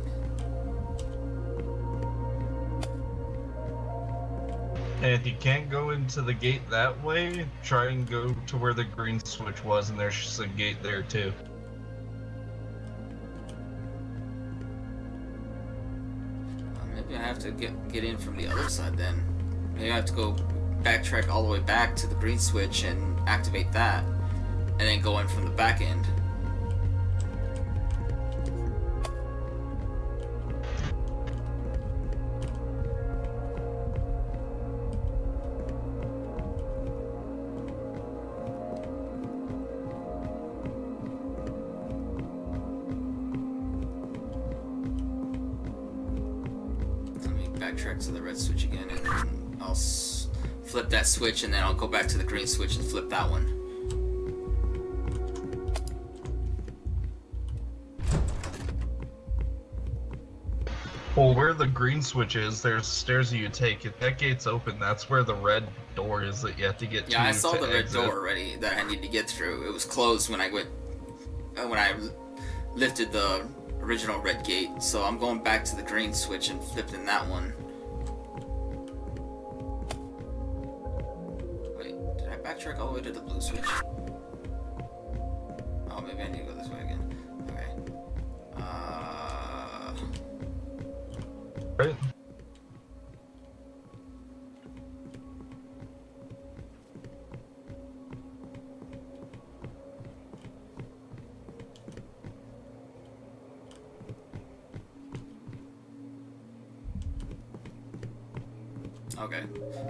And if you can't go into the gate that way, try and go to where the green switch was, and there's just a gate there too. Uh, maybe I have to get get in from the other side then. Maybe I have to go backtrack all the way back to the green switch and activate that, and then go in from the back end. Backtrack to the red switch again, and I'll flip that switch, and then I'll go back to the green switch and flip that one. The green switch is, there's stairs you take. If that gate's open, that's where the red door is that you have to get to. Yeah, I saw the red exit. door already that I need to get through. It was closed when I went uh, when I lifted the original red gate. So I'm going back to the green switch and flipping that one. Wait, did I backtrack all the way to the blue switch? Okay.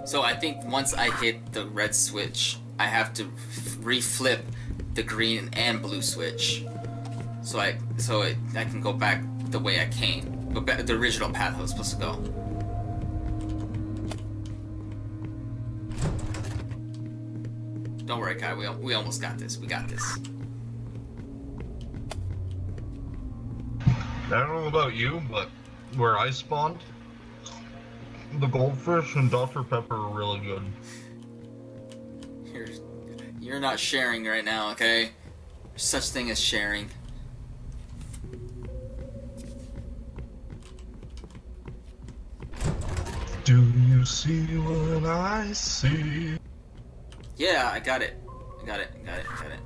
So I think once I hit the red switch, I have to reflip the green and blue switch. So I so it, I can go back the way I came. Go the original path I was supposed to go. Don't worry, Kai. We, we almost got this. We got this. I don't know about you, but where I spawned, the goldfish and Dr. Pepper are really good. You're, you're not sharing right now, okay? There's such thing as sharing. Do you see what I see? Yeah, I got it. I got it. I got it. I got it.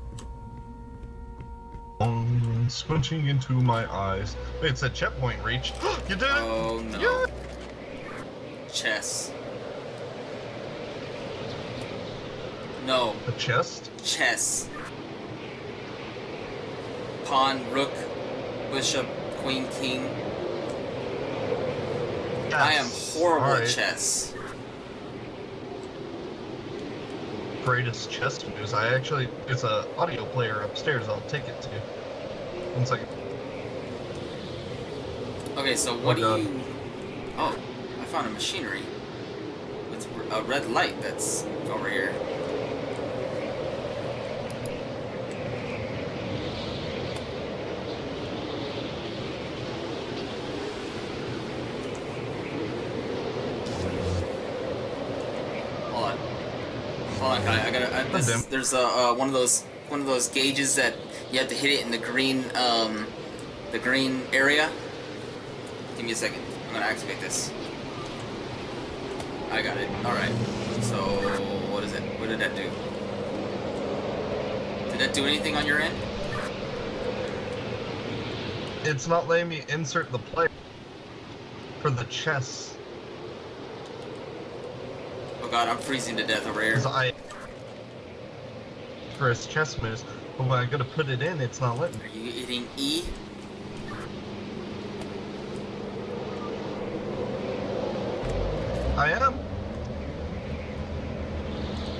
Um, squinching into my eyes. Wait, it's a checkpoint reach. you did it! Oh no. Yeah. Chess. No, A chest? chess. Pawn, rook, bishop, queen, king. I am horrible Alright. at chess. Greatest chess news. I actually, it's a audio player upstairs. I'll take it to. One second. Okay, so oh what Oh, do you? found a machinery with a red light that's over here. Hold on. Hold on, I, I gotta. This, there's a uh, one of those one of those gauges that you have to hit it in the green um, the green area. Give me a second. I'm gonna activate this. I got it. All right. So what is it? What did that do? Did that do anything on your end? It's not letting me insert the player for the chess. Oh god, I'm freezing to death over here. I. For his chess moves, but when I go to put it in, it's not letting me. Are you hitting E? I am.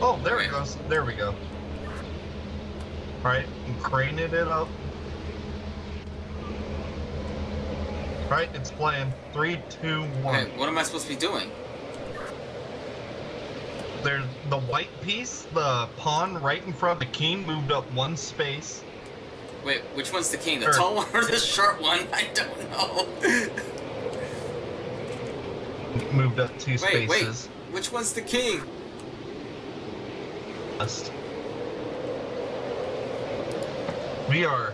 Oh, there Wait. it goes. There we go. Alright, I'm craning it up. Right, it's playing. Three, two, one. Okay, what am I supposed to be doing? There's the white piece, the pawn right in front of the king moved up one space. Wait, which one's the king? The Or- tall one or the short one? I don't know. Moved up two wait, wait. spaces. Which one's the king? We are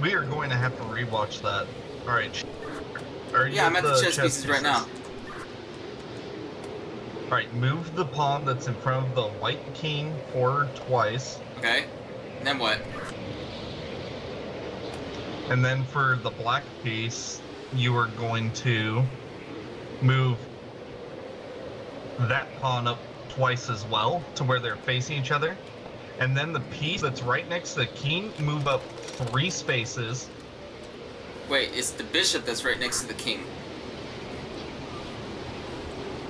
we are going to have to rewatch that. Alright. Are you Yeah, I'm at the chess pieces right now. Alright, move the pawn that's in front of the white king forward twice. Okay. And then what? And then for the black piece, you are going to move that pawn up twice as well to where they're facing each other. And then the piece that's right next to the king, move up three spaces. Wait, it's the bishop that's right next to the king.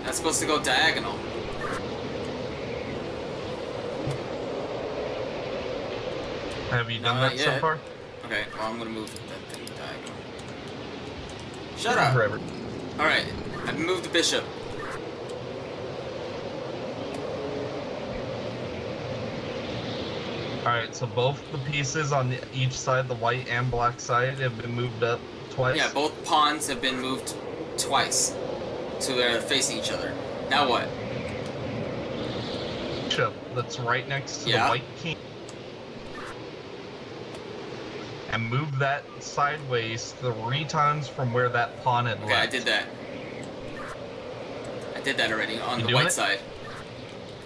That's supposed to go diagonal. Have you done Not that so far? Okay, well, I'm gonna move that thing diagonal. Shut up! Forever. Alright, I've moved the bishop. Alright, so both the pieces on the, each side, the white and black side, have been moved up twice. Yeah, both pawns have been moved twice. So they're uh, facing each other. Now what? bishop that's right next to Yeah. the white king. And move that sideways three times from where that pawn had Okay, I did that. I did that already on You the white it? side.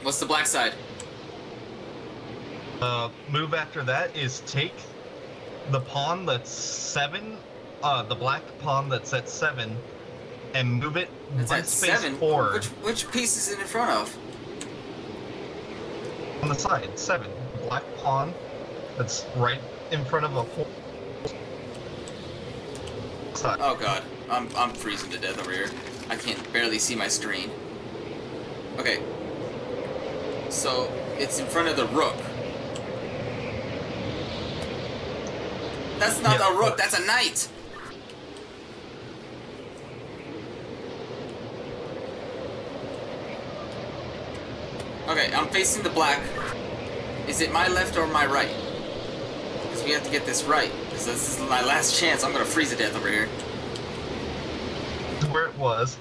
What's the black side? Uh, move after that is take the pawn that's seven, uh, the black pawn that's at seven, and move it It's one at space seven. forward Which which piece is it in front of? on the side. Seven. Black pawn that's right in front of a four. Side. Oh god, I'm I'm freezing to death over here. I can't barely see my screen. Okay. So it's in front of the rook. That's not Yeah, a rook. That's a knight. Okay, I'm facing the black. Is it my left or my right? Because we have to get this right. Because this is my last chance. I'm gonna freeze to death over here. where it was.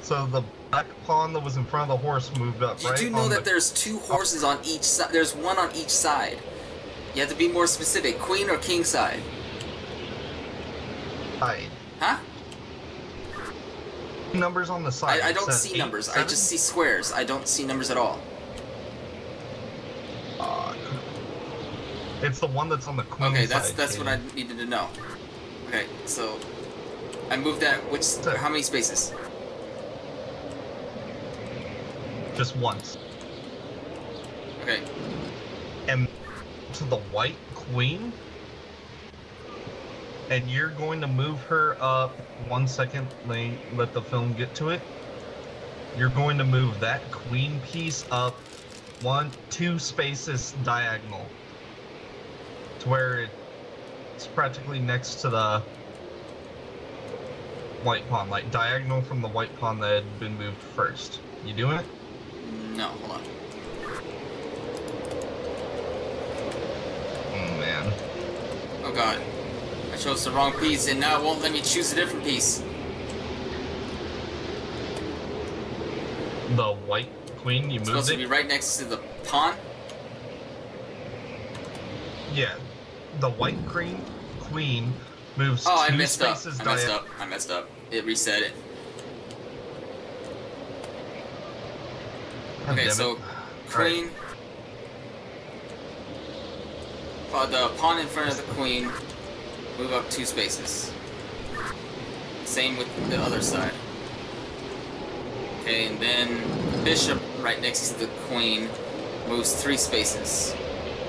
So the black pawn that was in front of the horse moved up, You right? do know that the there's two horses on each side. There's one on each side. You have to be more specific. Queen or king side? side. Huh? Numbers on the side. I, I don't see eight, numbers. I just see squares. I don't see numbers at all. Uh, it's the one that's on the queen Okay, side. that's that's what I needed to know. Okay, so I moved that. Which? So- How many spaces? Just once. Okay. And to the white queen. And you're going to move her up. One second, let, the film get to it. You're going to move that queen piece up one, two spaces diagonal. To where it's practically next to the white pawn, like diagonal from the white pawn that had been moved first. You doing it? No, hold on. Oh man. Oh god. I chose the wrong piece and now it won't let me choose a different piece. The white queen, you move. It's moved supposed to be right next to the pawn. Yeah, the white queen queen moves Oh, I two messed up. I messed up. I messed up. It reset it. Okay, damn it. so queen. Uh, the pawn in front of the queen. Move up two spaces. Same with the other side. Okay, and then bishop right next to the queen moves three spaces.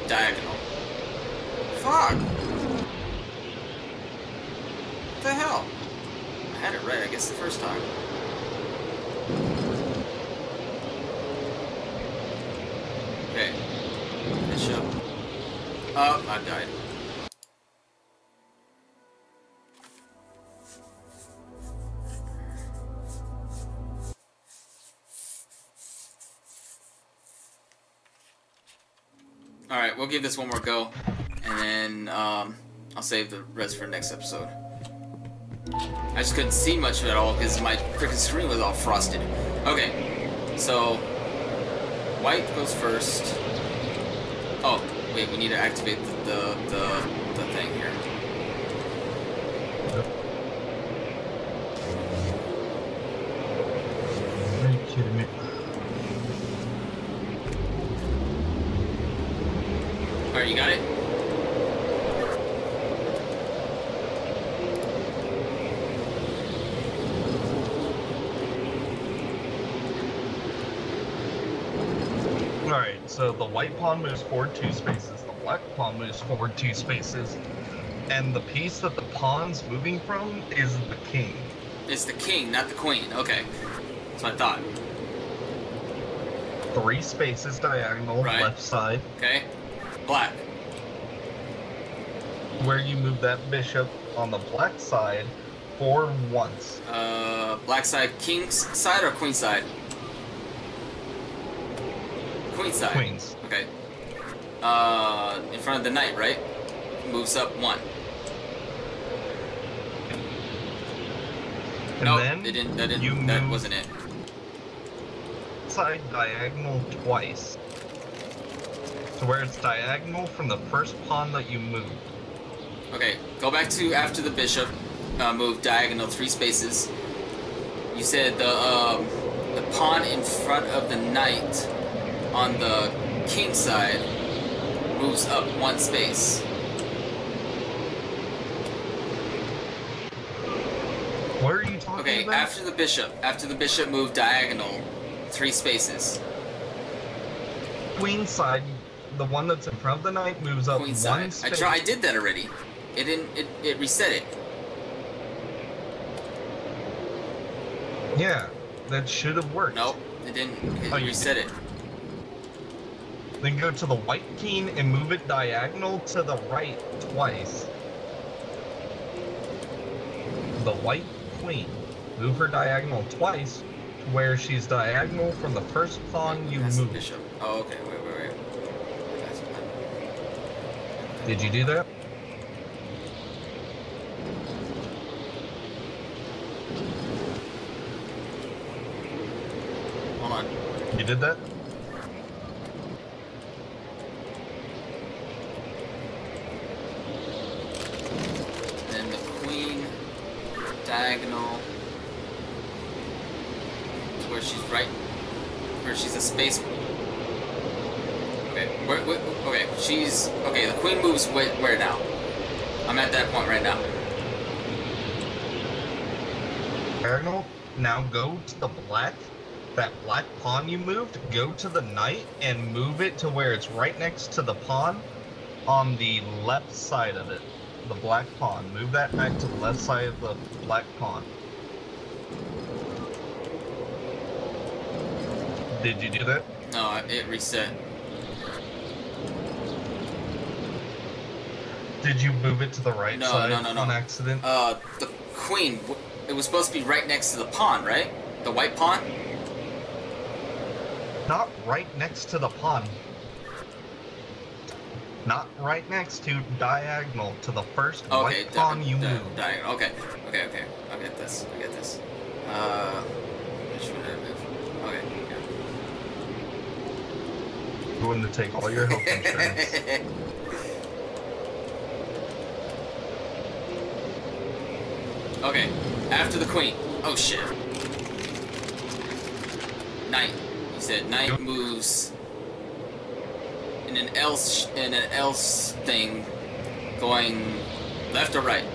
Diagonal. Fuck! What the hell? I had it right, I guess, the first time. Okay. Bishop. Oh, I died. Alright, we'll give this one more go, and then um, I'll save the rest for next episode. I just couldn't see much of it all because my freaking screen was all frosted. Okay, so white goes first. Oh, wait, we need to activate the the, the, the thing here. Are you kidding me? Alright, you got it? Alright, so the white pawn moves forward two spaces, the black pawn moves forward two spaces, and the piece that the pawn's moving from is the king. It's the king, not the queen. Okay, that's what I thought. Three spaces diagonal, Right. left side, Okay, black. where you move that bishop on the black side four once. Uh, black side, king's side or queen side? Queen side. Queens. Okay. Uh, in front of the knight, right? Moves up one. And no, then they didn't. That didn't. you that wasn't it. side diagonal twice. To where it's diagonal from the first pawn that you moved. Okay, go back to after the bishop. Uh, move diagonal three spaces. You said the um, the pawn in front of the knight on the king side moves up one space. What are you talking Okay, about? Okay, after the bishop, after the bishop moved diagonal three spaces. Queen side, the one that's in front of the knight moves up Queen one side. I space. try, I did that already. It didn't. It, it reset it. Yeah, that should have worked. Nope, it didn't. It Oh, you reset it. Then go to the white king and move it diagonal to the right twice. The white queen. Move her diagonal twice to where she's diagonal from the first pawn you That's the move. bishop. Oh, okay. Wait, wait, wait. That's- Did you do that? Hold on. You did that? Then the queen diagonal to where she's right, where she's a space. Okay, where, where, okay, she's where, where now? I'm at that point right now. Diagonal. Now go to the black. That black pawn you moved, go to the knight and move it to where it's right next to the pawn on the left side of it. The black pawn. Move that back to the left side of the black pawn. Did you do that? No, it reset. Did you move it to the right No, side no, no, no. on accident? Uh, the queen. It was supposed to be right next to the pawn, right? The white pawn. Not right next to the pawn. Not right next to diagonal to the first Okay, white pawn you moved. diagonal. Okay, okay, okay. I get this. I get this. Uh, which one did move? Okay. Yeah. going to take all your health insurance. okay, after the queen. Oh shit. Knight. You said knight moves in an else in an else thing, going left or right.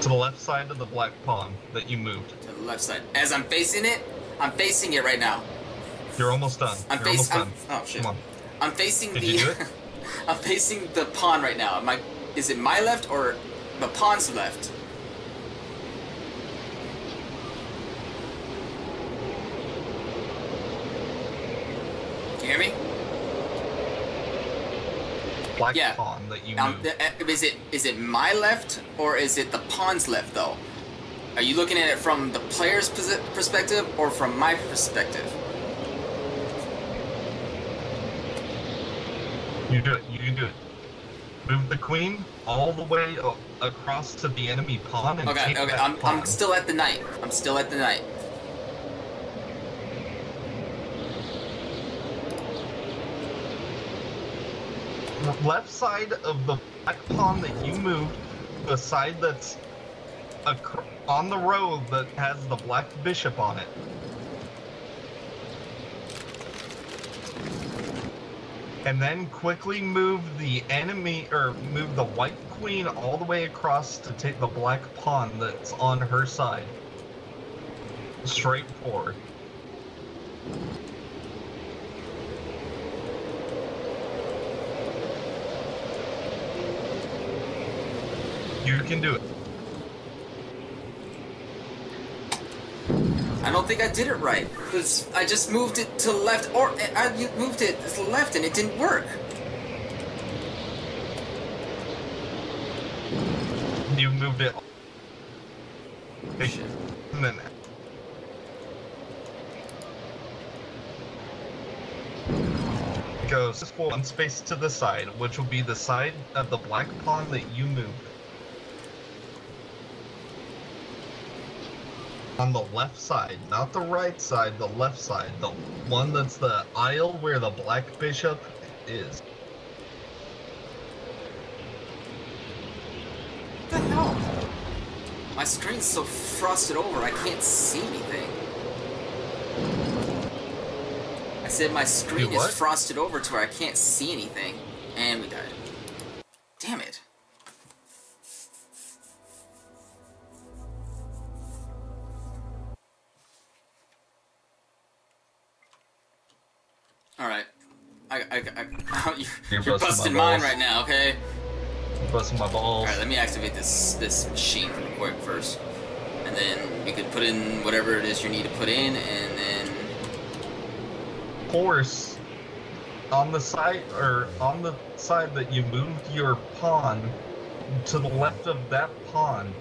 to the left side of the black pawn that you moved. To the left side. As I'm facing it, I'm facing it right now. You're almost done. I'm You're almost facing. done. Oh shit. Come on. I'm facing Did the. you do it? I'm facing the pawn right now. Am I? Is it my left or the pawn's left? Can you hear me? Black Yeah. pawn that you th- uh, is it is it my left or is it the pawn's left though? Are you looking at it from the player's perspective or from my perspective? You do it. You can do it. Move the queen all the way o- across to the enemy pawn and Okay, take okay. I'm, pawn. I'm still at the knight. I'm still at the knight. left side of the black pawn that you moved, the side that's on the row that has the black bishop on it. And then quickly move the enemy, or move the white queen all the way across to take the black pawn that's on her side. Straight forward. You can do it. I don't think I did it right because I just moved it to left, or uh, I moved it to left and it didn't work. You moved it. Shit. And then it goes one space to the side, which will be the side of the black pawn that you moved. On the left side, not the right side, the left side, the one that's the aisle where the black bishop is. What the hell? My screen's so frosted over, I can't see anything. I said my screen is frosted over to where I can't see anything. And we died. Damn it. Alright. I, I, I, you're, You're you're busting busting mine right now, okay? Busting my balls. Alright, let me activate this this machine real quick first. And then you can put in whatever it is you need to put in and then horse on the side or on the side that you moved your pawn to the left of that pawn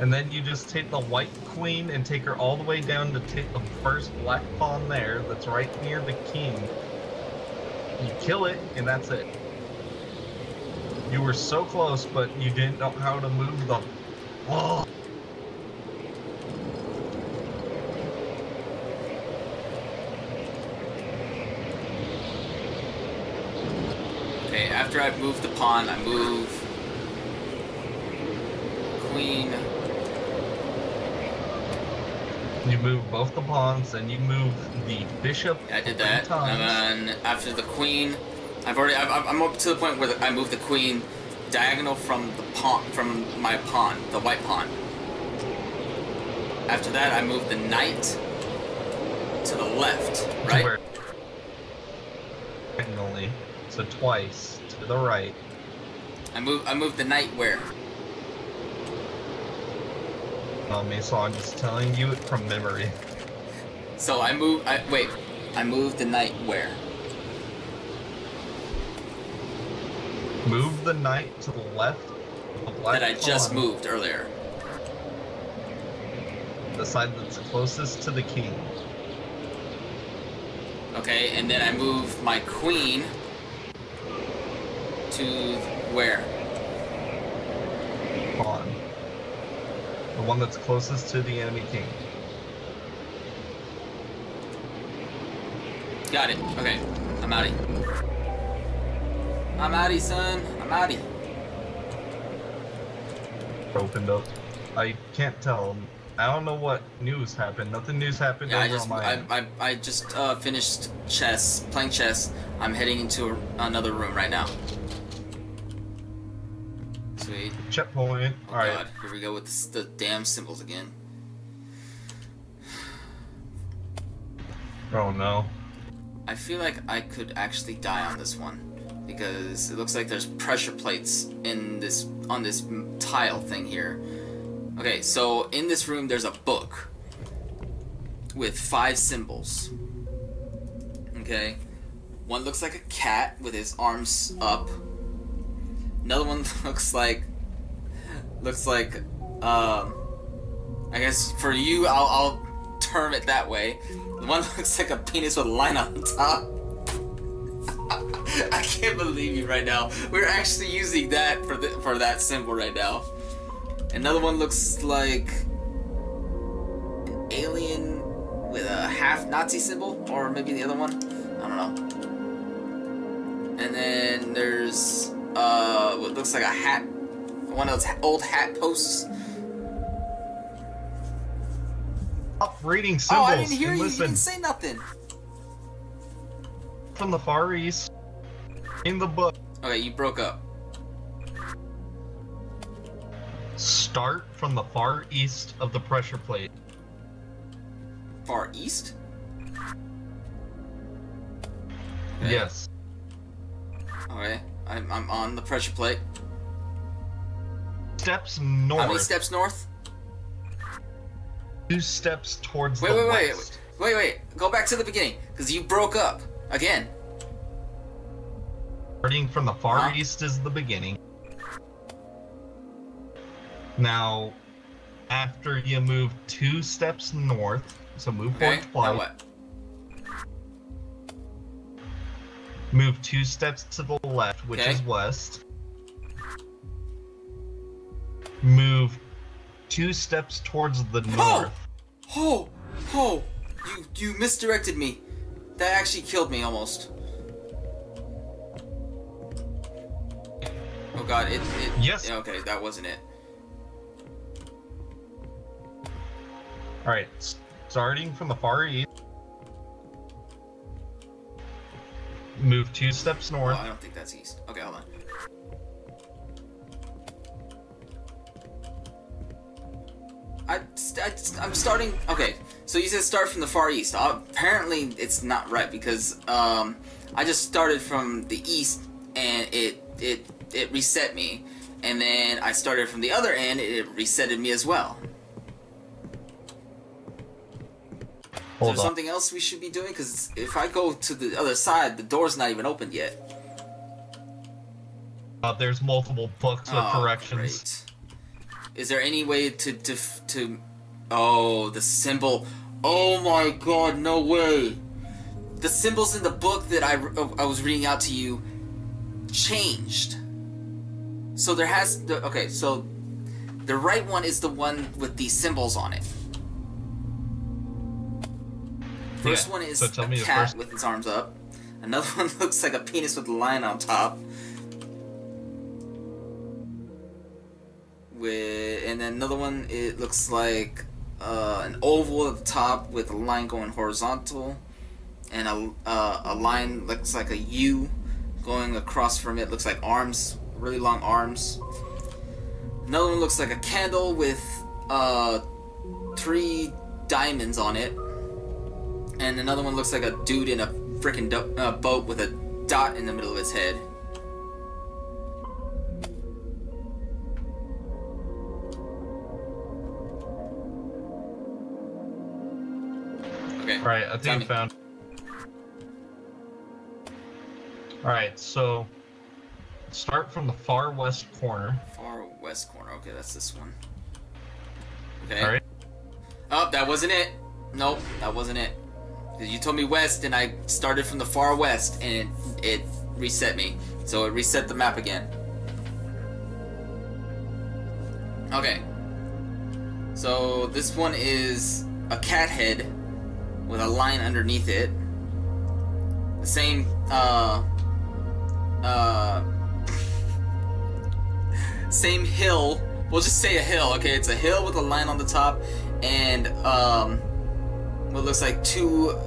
and then you just take the white queen and take her all the way down to take the first black pawn there that's right near the king you kill it and that's it you were so close but you didn't know how to move the oh. Okay, after I've moved the pawn, I move queen. you move both the pawns and you move the bishop I did that. times. And then after the queen, I've already I've, I've- I'm up to the point where I move the queen diagonal from the pawn from my pawn, the white pawn. After that, I move the knight to the left, right? where- diagonally, so twice to the right. I move I move the knight where? Me, so I'm just telling you it from memory. So I move. I wait. I move the knight where? Move the knight to the left. The black That I just moved earlier. The side that's closest to the king. Okay, and then I move my queen to where? Pawn. The one that's closest to the enemy king. Got it. Okay. I'm outie. I'm outie, son. I'm outie. Opened up. I can't tell. I don't know what news happened. Nothing news happened Yeah, I just I. I, I just uh, finished chess, playing chess. I'm heading into a, another room right now. Sweet. checkpoint. Oh All right. god, here we go with this, the damn symbols again. Oh no. I feel like I could actually die on this one because it looks like there's pressure plates in this on this tile thing here. Okay, so in this room there's a book with five symbols. Okay. One looks like a cat with his arms up. Another one looks like looks like um I guess for you I'll, I'll term it that way. One looks like a penis with a line on top. I can't believe you right now. We're actually using that for the, for that symbol right now. Another one looks like an alien with a half Nazi symbol, or maybe the other one. I don't know. And then there's uh, what looks like a hat, one of those old hat posts. Stop reading Oh. I didn't hear you. You didn't say nothing. From the Far East. In the book. Okay, you broke up. Start from the far east of the pressure plate. Far east. Okay. Yes. Okay, I'm, I'm on the pressure plate. Steps north. How many steps north? Two steps towards Wait, the wait, wait, west. wait, wait. Go back to the beginning, because you broke up again. Starting from the far Huh? east is the beginning. Now, after you move two steps north, so move Okay. forward twice. Move two steps to the left, which Okay. is west. Move two steps towards the north. Oh! Oh, oh! You you misdirected me. That actually killed me almost. Oh god, it it. Yes. Okay, that wasn't it. All right, starting from the far east. Move two steps Oh, north. I don't think that's east. Okay, hold on. I, I, am starting. Okay, so you said start from the far east. Uh, apparently, it's not right because um, I just started from the east and it it it reset me, and then I started from the other end. It resetted me as well. Is there on. something else we should be doing? Because if I go to the other side, the door's not even opened yet. Uh, there's multiple books with Oh, corrections. great. Is there any way to to to? Oh, the symbol. Oh my God! No way. The symbols in the book that I I was reading out to you changed. So there has the okay. So the right one is the one with the symbols on it. First Yeah, one is so tell a me cat first- with its arms up. Another one looks like a penis with a line on top. With and then another one it looks like uh, an oval at the top with a line going horizontal, and a uh, a line looks like a U going across from it. Looks like arms, really long arms. Another one looks like a candle with uh, three diamonds on it, and another one looks like a dude in a freaking uh, boat with a dot in the middle of his head. Okay. All right, I think I found. All right, so start from the far west corner. Far west corner. Okay, that's this one. Okay. All right. Oh, that wasn't it. Nope, that wasn't it. You told me west, and I started from the far west, and it, it reset me. So it reset the map again. Okay. So this one is a cat head with a line underneath it. The same uh uh same hill. We'll just say a hill. Okay, it's a hill with a line on the top, and um, what looks like two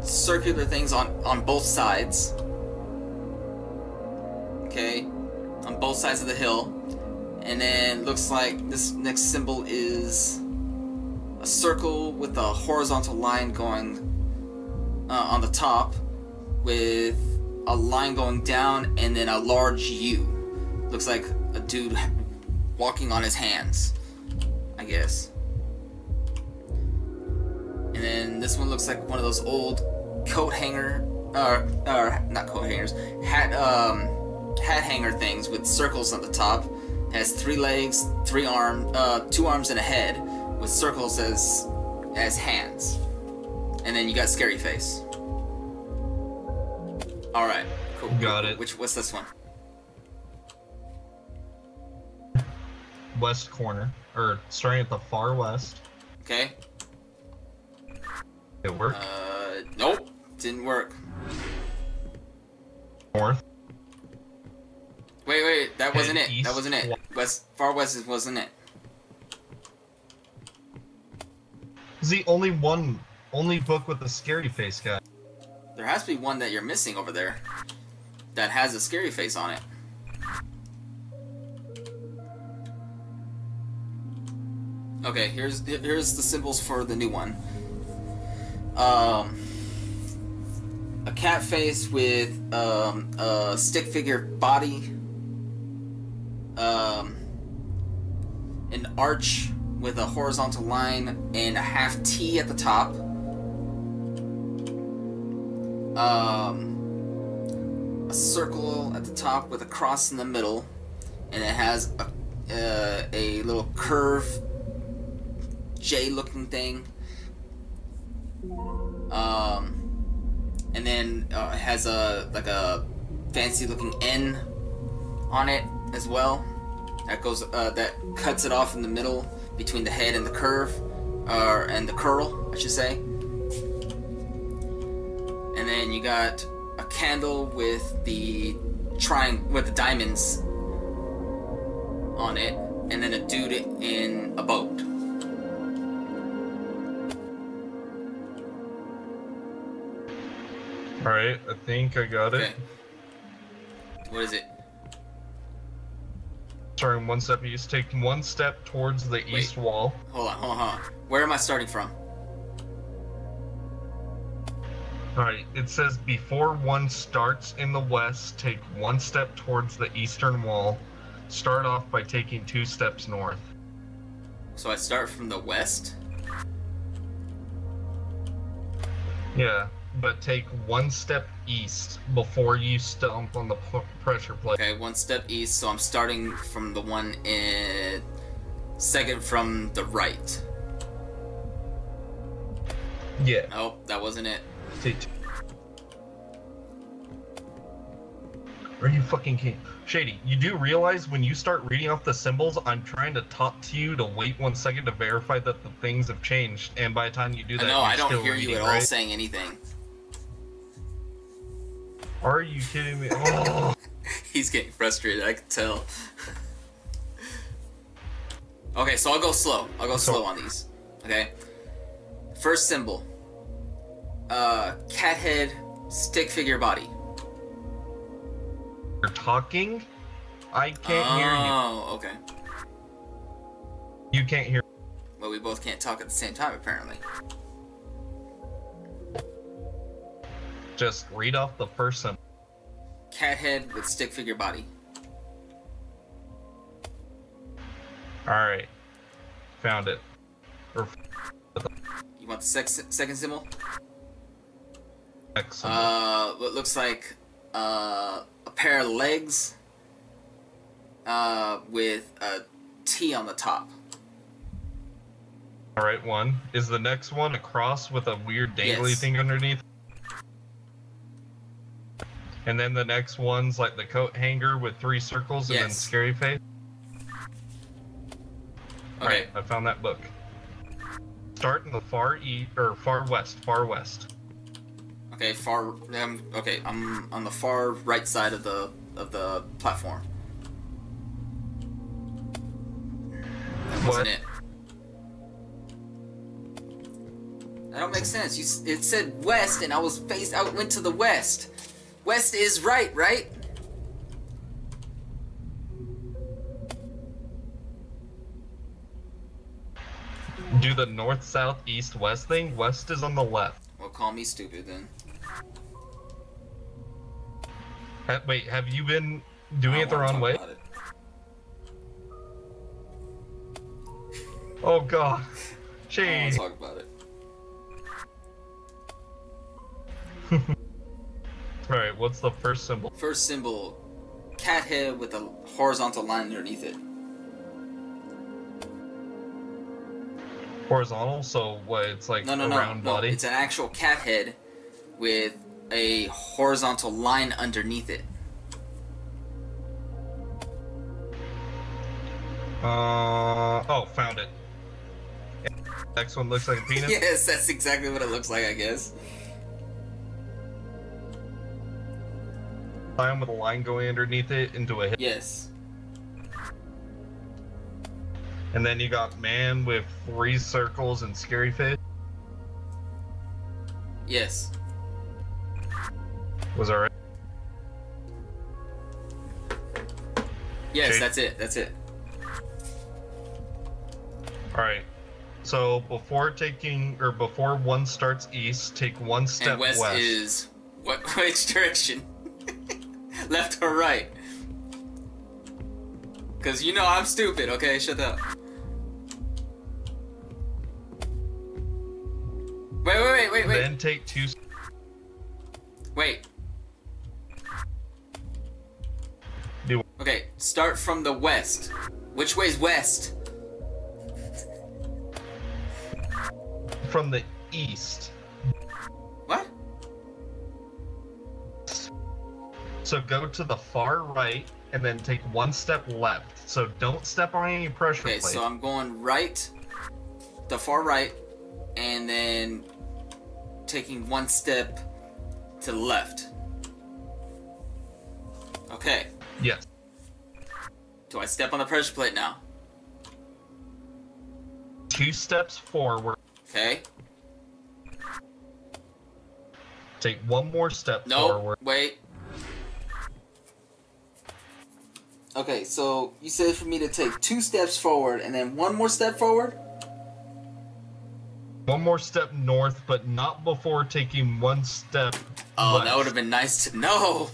circular things on on both sides. Okay, on both sides of the hill, and then looks like this next symbol is a circle with a horizontal line going uh, on the top, with a line going down, and then a large U. Looks like a dude walking on his hands, I guess. And then this one looks like one of those old coat hanger, uh, uh not coat hangers, hat, um, hat hanger things with circles on the top. It has three legs, three arms, uh, two arms and a head with circles as as hands. And then you got scary face. All right, cool. Got it. Which what's this one? West corner, or starting at the far west. Okay. It worked. Uh, nope, didn't work. North. Wait, wait, that wasn't it. That wasn't it. West, far west wasn't it. Is the only one, only book with the scary face guy. There has to be one that you're missing over there that has a scary face on it. Okay, here's here's the symbols for the new one. Um, a cat face with um, a stick figure body. Um, an arch with a horizontal line and a half T at the top. Um, a circle at the top with a cross in the middle, and it has a, uh, a little curve J-looking thing. Um, and then uh, has a like a fancy looking N on it as well. That goes uh, that cuts it off in the middle between the head and the curve, or and the curl, I should say. And then you got a candle with the triangle with the diamonds on it, and then a dude in a boat. All right, I think I got Okay. it. What is it? Starting one step east. Take one step towards the east wall. Hold on, hold on, hold on. Where am I starting from? All right, it says before one starts in the west, take one step towards the eastern wall. Start off by taking two steps north. So I start from the west. Yeah, but take one step east before you stomp on the p- pressure plate. Okay, one step east, so I'm starting from the one in second from the right. Yeah. Oh, that wasn't it. Are you fucking kidding? Shady, you do realize when you start reading off the symbols, I'm trying to talk to you to wait one second to verify that the things have changed, and by the time you do that, know, you're I don't still hear reading, you at all saying anything. Are you kidding me? Oh. He's getting frustrated, I can tell. okay, so I'll go slow. I'll go So- slow on these. Okay? First symbol. Uh, cat head, stick figure body. You're talking? I can't hear you. Oh, okay. you. You can't hear. Well, we both can't talk at the same time, apparently. Just read off the first symbol. Cat head with stick figure body. Alright. Found it. You want the sex- second symbol? next symbol. Uh, what looks like uh, a pair of legs uh, with a T on the top. Alright, one. Is the next one a cross with a weird dangly Yes. thing underneath? And then the next one's like the coat hanger with three circles and then scary face. Okay. Alright, I found that book. Start in the far east or far west, far west. Okay, far. Um, okay, I'm on the far right side of the of the platform. That wasn't What? it. That don't make sense. You, it said west, and I was faced. I went to the west. West is right, right? Do the north, south, east, west thing. West is on the left. Well, call me stupid then. Ha- wait, have you been doing it the wrong way? Oh god. I don't wanna talk about it. Alright, what's the first symbol? First symbol, cat head with a horizontal line underneath it. Horizontal, so what? It's like No, no, a no, round no. body. It's an actual cat head with a horizontal line underneath it. Uh oh, found it. Next one looks like a penis. Yes, that's exactly what it looks like, I guess. With a line going underneath it into a hip. Yes. And then you got man with three circles and scary face. Yes. Was that right? Yes, Okay. that's it. That's it. Alright. So before taking or before one starts east, take one step and west, west. is what which direction? Left or right? Cause you know I'm stupid, okay? Shut up. Wait, wait, wait, wait, wait. Then take two Wait. Do- Okay, start from the west. Which way's west? from the east. So go to the far right and then take one step left. So don't step on any pressure Okay, plates. so I'm going right, the far right, and then taking one step to the left. Okay, Yes. do I step on the pressure plate now? Two steps forward. Okay. Take one more step No, forward. wait. Okay, so you said for me to take two steps forward and then one more step forward? One more step north, but not before taking one step. Oh, west. that would have been nice to know.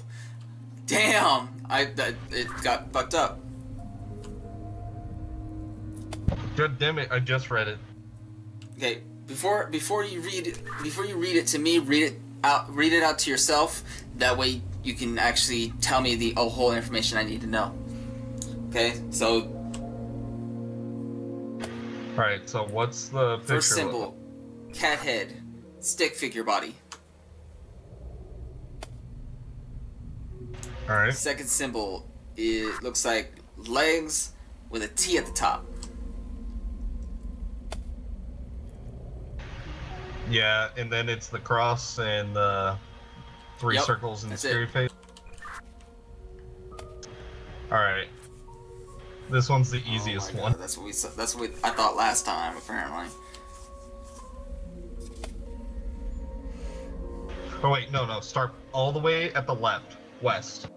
Damn, I that, it got fucked up. God damn it! I just read it. Okay, before before you read it, before you read it to me, read it out read it out to yourself. That way you can actually tell me the whole information I need to know. Okay, so All right. So what's the picture? first symbol, cat head, stick figure body. All right. Second symbol, it looks like legs with a T at the top. Yeah, and then it's the cross and the three Yep, circles and the that's it. scary face. All right. This one's the oh easiest Oh one. God, that's what we that's what we, I thought last time apparently. Oh wait, no, no. Start all the way at the left, west.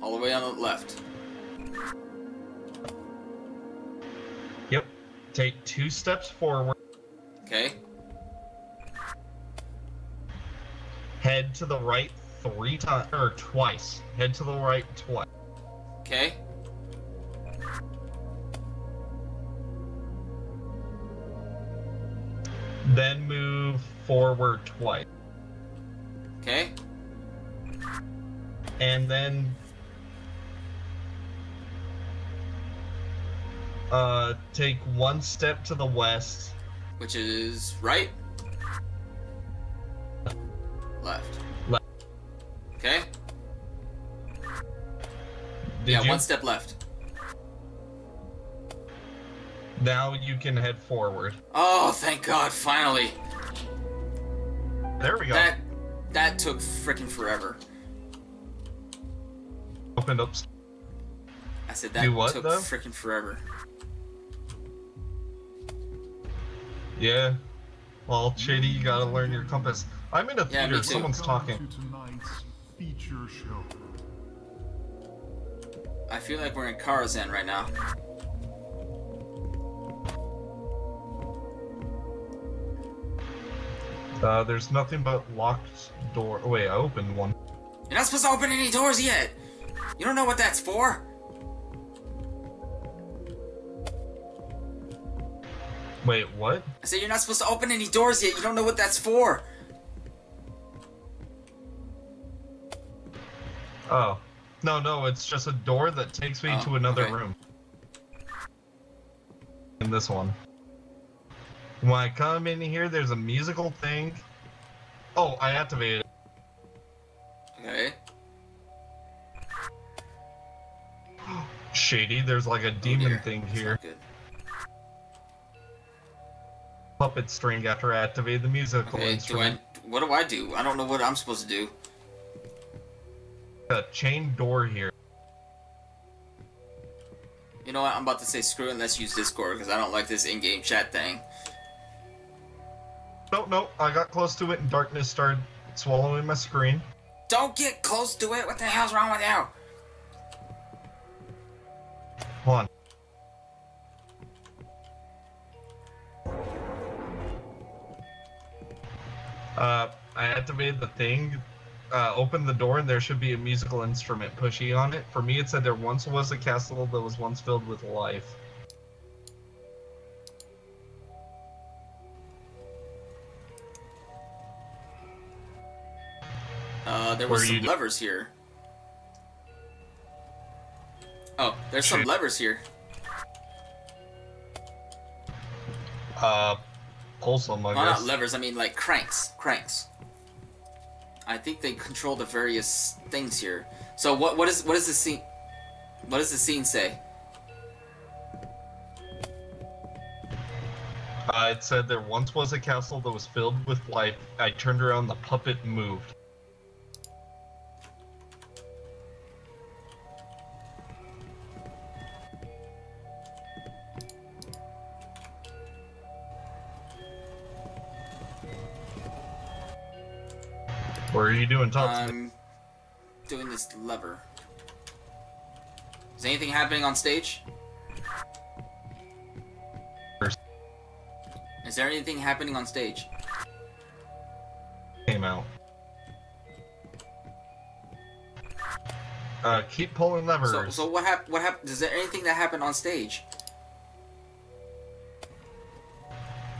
All the way on the left. Yep. Take two steps forward. Okay. Head to the right three times or twice. Head to the right twice. Okay. Then move forward twice. Okay. And then uh take one step to the west. Which is right. Left. Left. Okay. Did yeah, you? one step left. Now you can head forward. Oh, thank God! Finally. There we go. That that took freaking forever. Opened up. I said that Do what, took though? freaking forever. Yeah. Well, Shady, you gotta learn your compass. I'm in a Yeah, theater. too. Someone's talking. To tonight's feature show. I feel like we're in Karazhan right now. Uh, there's nothing but locked door. Oh, wait, I opened one. You're not supposed to open any doors yet. You don't know what that's for. Wait, what? I said you're not supposed to open any doors yet. You don't know what that's for. Oh. No, no, it's just a door that takes me Oh, to another okay. room. In this one. When I come in here, there's a musical thing. Oh, I activated it. Okay. Shady, there's like a Oh, demon dear. thing here. Puppet string after I activate the musical Okay. Do I? instrument. What do I do? I don't know what I'm supposed to do. A chain door here. You know what? I'm about to say screw it. Let's use Discord because I don't like this in-game chat thing. No, no, I got close to it and darkness started swallowing my screen. Don't get close to it. What the hell's wrong with you? Hold on. Uh, I activated the thing, uh, opened the door, and there should be a musical instrument pushy on it. For me, it said there once was a castle that was once filled with life. Uh, there were was you some levers here. Oh, there's some levers here. Uh, pull some, I Well, guess. not levers. I mean like cranks. Cranks. I think they control the various things here. So what? What is? What is the scene? What does the scene say? Uh, it said there once was a castle that was filled with life. I turned around, the puppet moved. Are you doing, Talk to me. I'm doing this lever. Is anything happening on stage? Is there anything happening on stage? Came out. Uh, keep pulling levers. So, so what hap- What happened? Is there anything that happened on stage?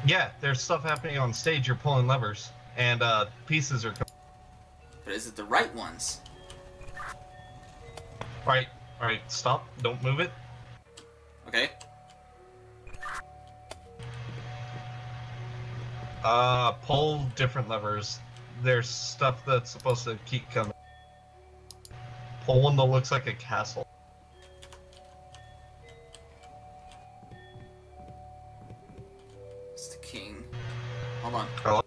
Yeah, there's stuff happening on stage. You're pulling levers, and uh, pieces are coming. But is it the right ones? Right, all right, stop. Don't move it. Okay. Uh, pull different levers. There's stuff that's supposed to keep coming. Pull one that looks like a castle. It's the king. Hold on. Oh,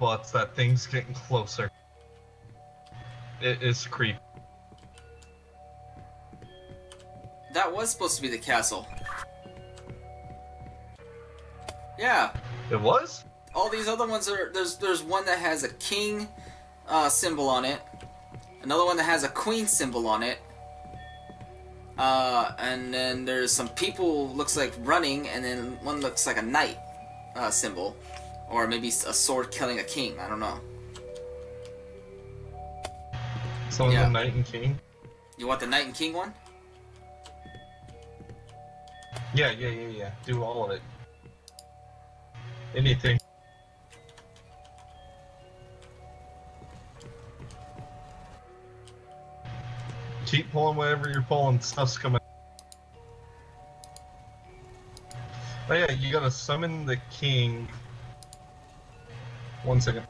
butts. That thing's getting closer. It is creepy. That was supposed to be the castle. Yeah. It was? All these other ones are there's there's one that has a king uh, symbol on it, another one that has a queen symbol on it, uh, and then there's some people looks like running, and then one looks like a knight uh, symbol, or maybe a sword killing a king. I don't know. Some Yeah. the Knight and King? You want the knight and king one? Yeah, yeah, yeah, yeah. Do all of it. Anything. Keep pulling whatever you're pulling, stuff's coming. Oh yeah, you gotta summon the king. One second.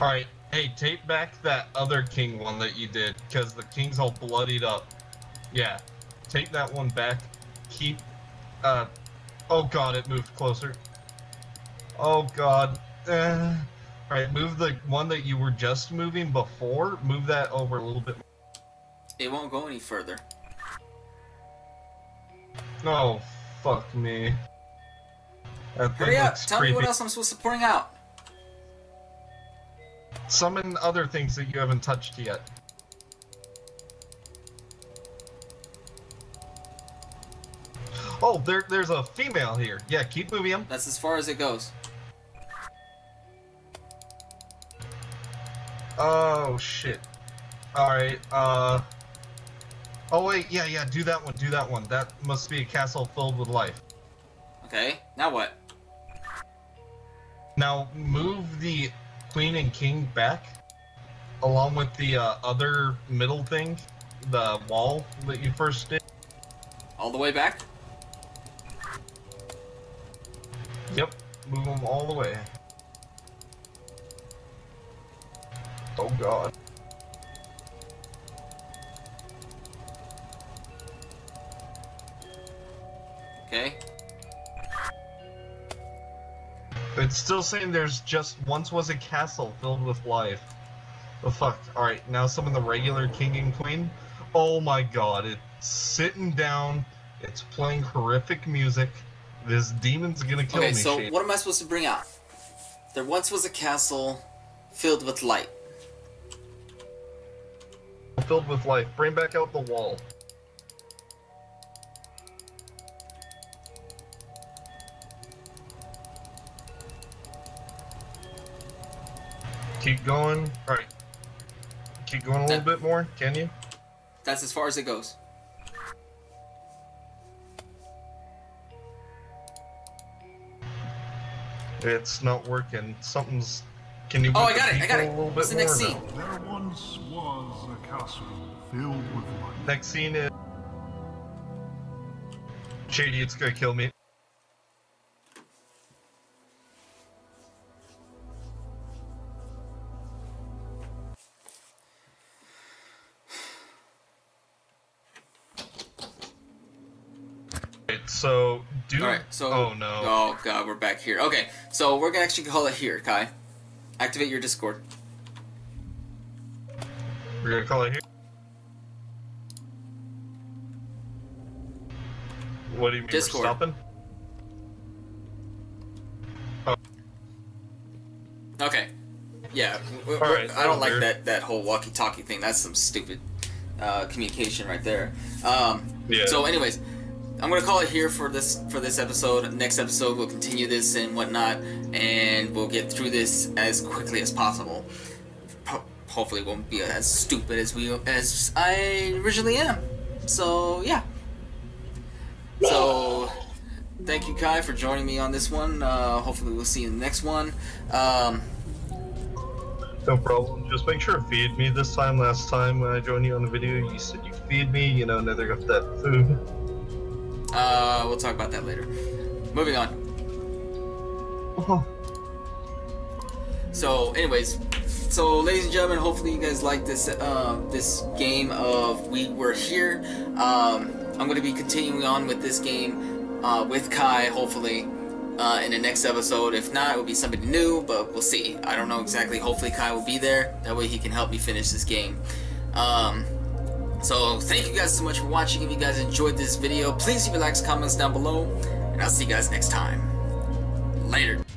Alright, Hey, tape back that other king one that you did, because the king's all bloodied up. Yeah, tape that one back. Keep, uh, oh god, it moved closer. Oh god. Eh. Alright, move the one that you were just moving before, move that over a little bit. It won't go any further. Oh, fuck me. That Hurry up! Tell me what else I'm supposed to bring out. Summon other things that you haven't touched yet. Oh, there, there's a female here. Yeah, keep moving him. That's as far as it goes. Oh shit. All right. Uh. Oh wait, yeah, yeah. Do that one. Do that one. That must be a castle filled with life. Okay, now what? Now move the queen and king back, along with the uh, other middle thing, the wall that you first did. All the way back? Yep. Move them all the way. Oh god. It's still saying there's just once was a castle filled with life. The fuck? Alright, now summon the regular king and queen. Oh my god, it's sitting down, it's playing horrific music. This demon's gonna kill Okay, me. so Shane. what am I supposed to bring out? There once was a castle filled with light. Filled with life. Bring back out the wall. Keep going. Alright. Keep going a little Yeah. bit more, can you? That's as far as it goes. It's not working. Something's. Can you? Oh, I got it, I got it. A little What's bit the next more scene? now? There once was a castle filled with light. Next scene is. Shady, it's gonna kill me. Here. Okay, so we're gonna actually call it here, Kai. Activate your Discord. We're gonna call it here. What do you mean Discord. we're stopping? Okay. Yeah. w- Alright, I don't like that, that whole walkie talkie thing. That's some stupid uh, communication right there. Um, Yeah. So, anyways, I'm gonna call it here for this for this episode. Next episode, we'll continue this and whatnot, and we'll get through this as quickly as possible. Ho- Hopefully, won't be as stupid as we as I originally am. So, yeah. So, thank you, Kai, for joining me on this one. Uh, hopefully, we'll see you in the next one. Um, No problem. Just make sure to feed me this time. Last time when I joined you on the video, you said you feed me. You know, neither got that food. Uh, we'll talk about that later. Moving on. So, anyways, so ladies and gentlemen, hopefully you guys like this uh, this game of We Were Here. Um, I'm going to be continuing on with this game uh, with Kai, hopefully. Uh, in the next episode, if not, it will be somebody new, but we'll see. I don't know exactly. Hopefully, Kai will be there. That way, he can help me finish this game. Um, so thank you guys so much for watching. If you guys enjoyed this video, please leave your likes, comments down below, and I'll see you guys next time. Later.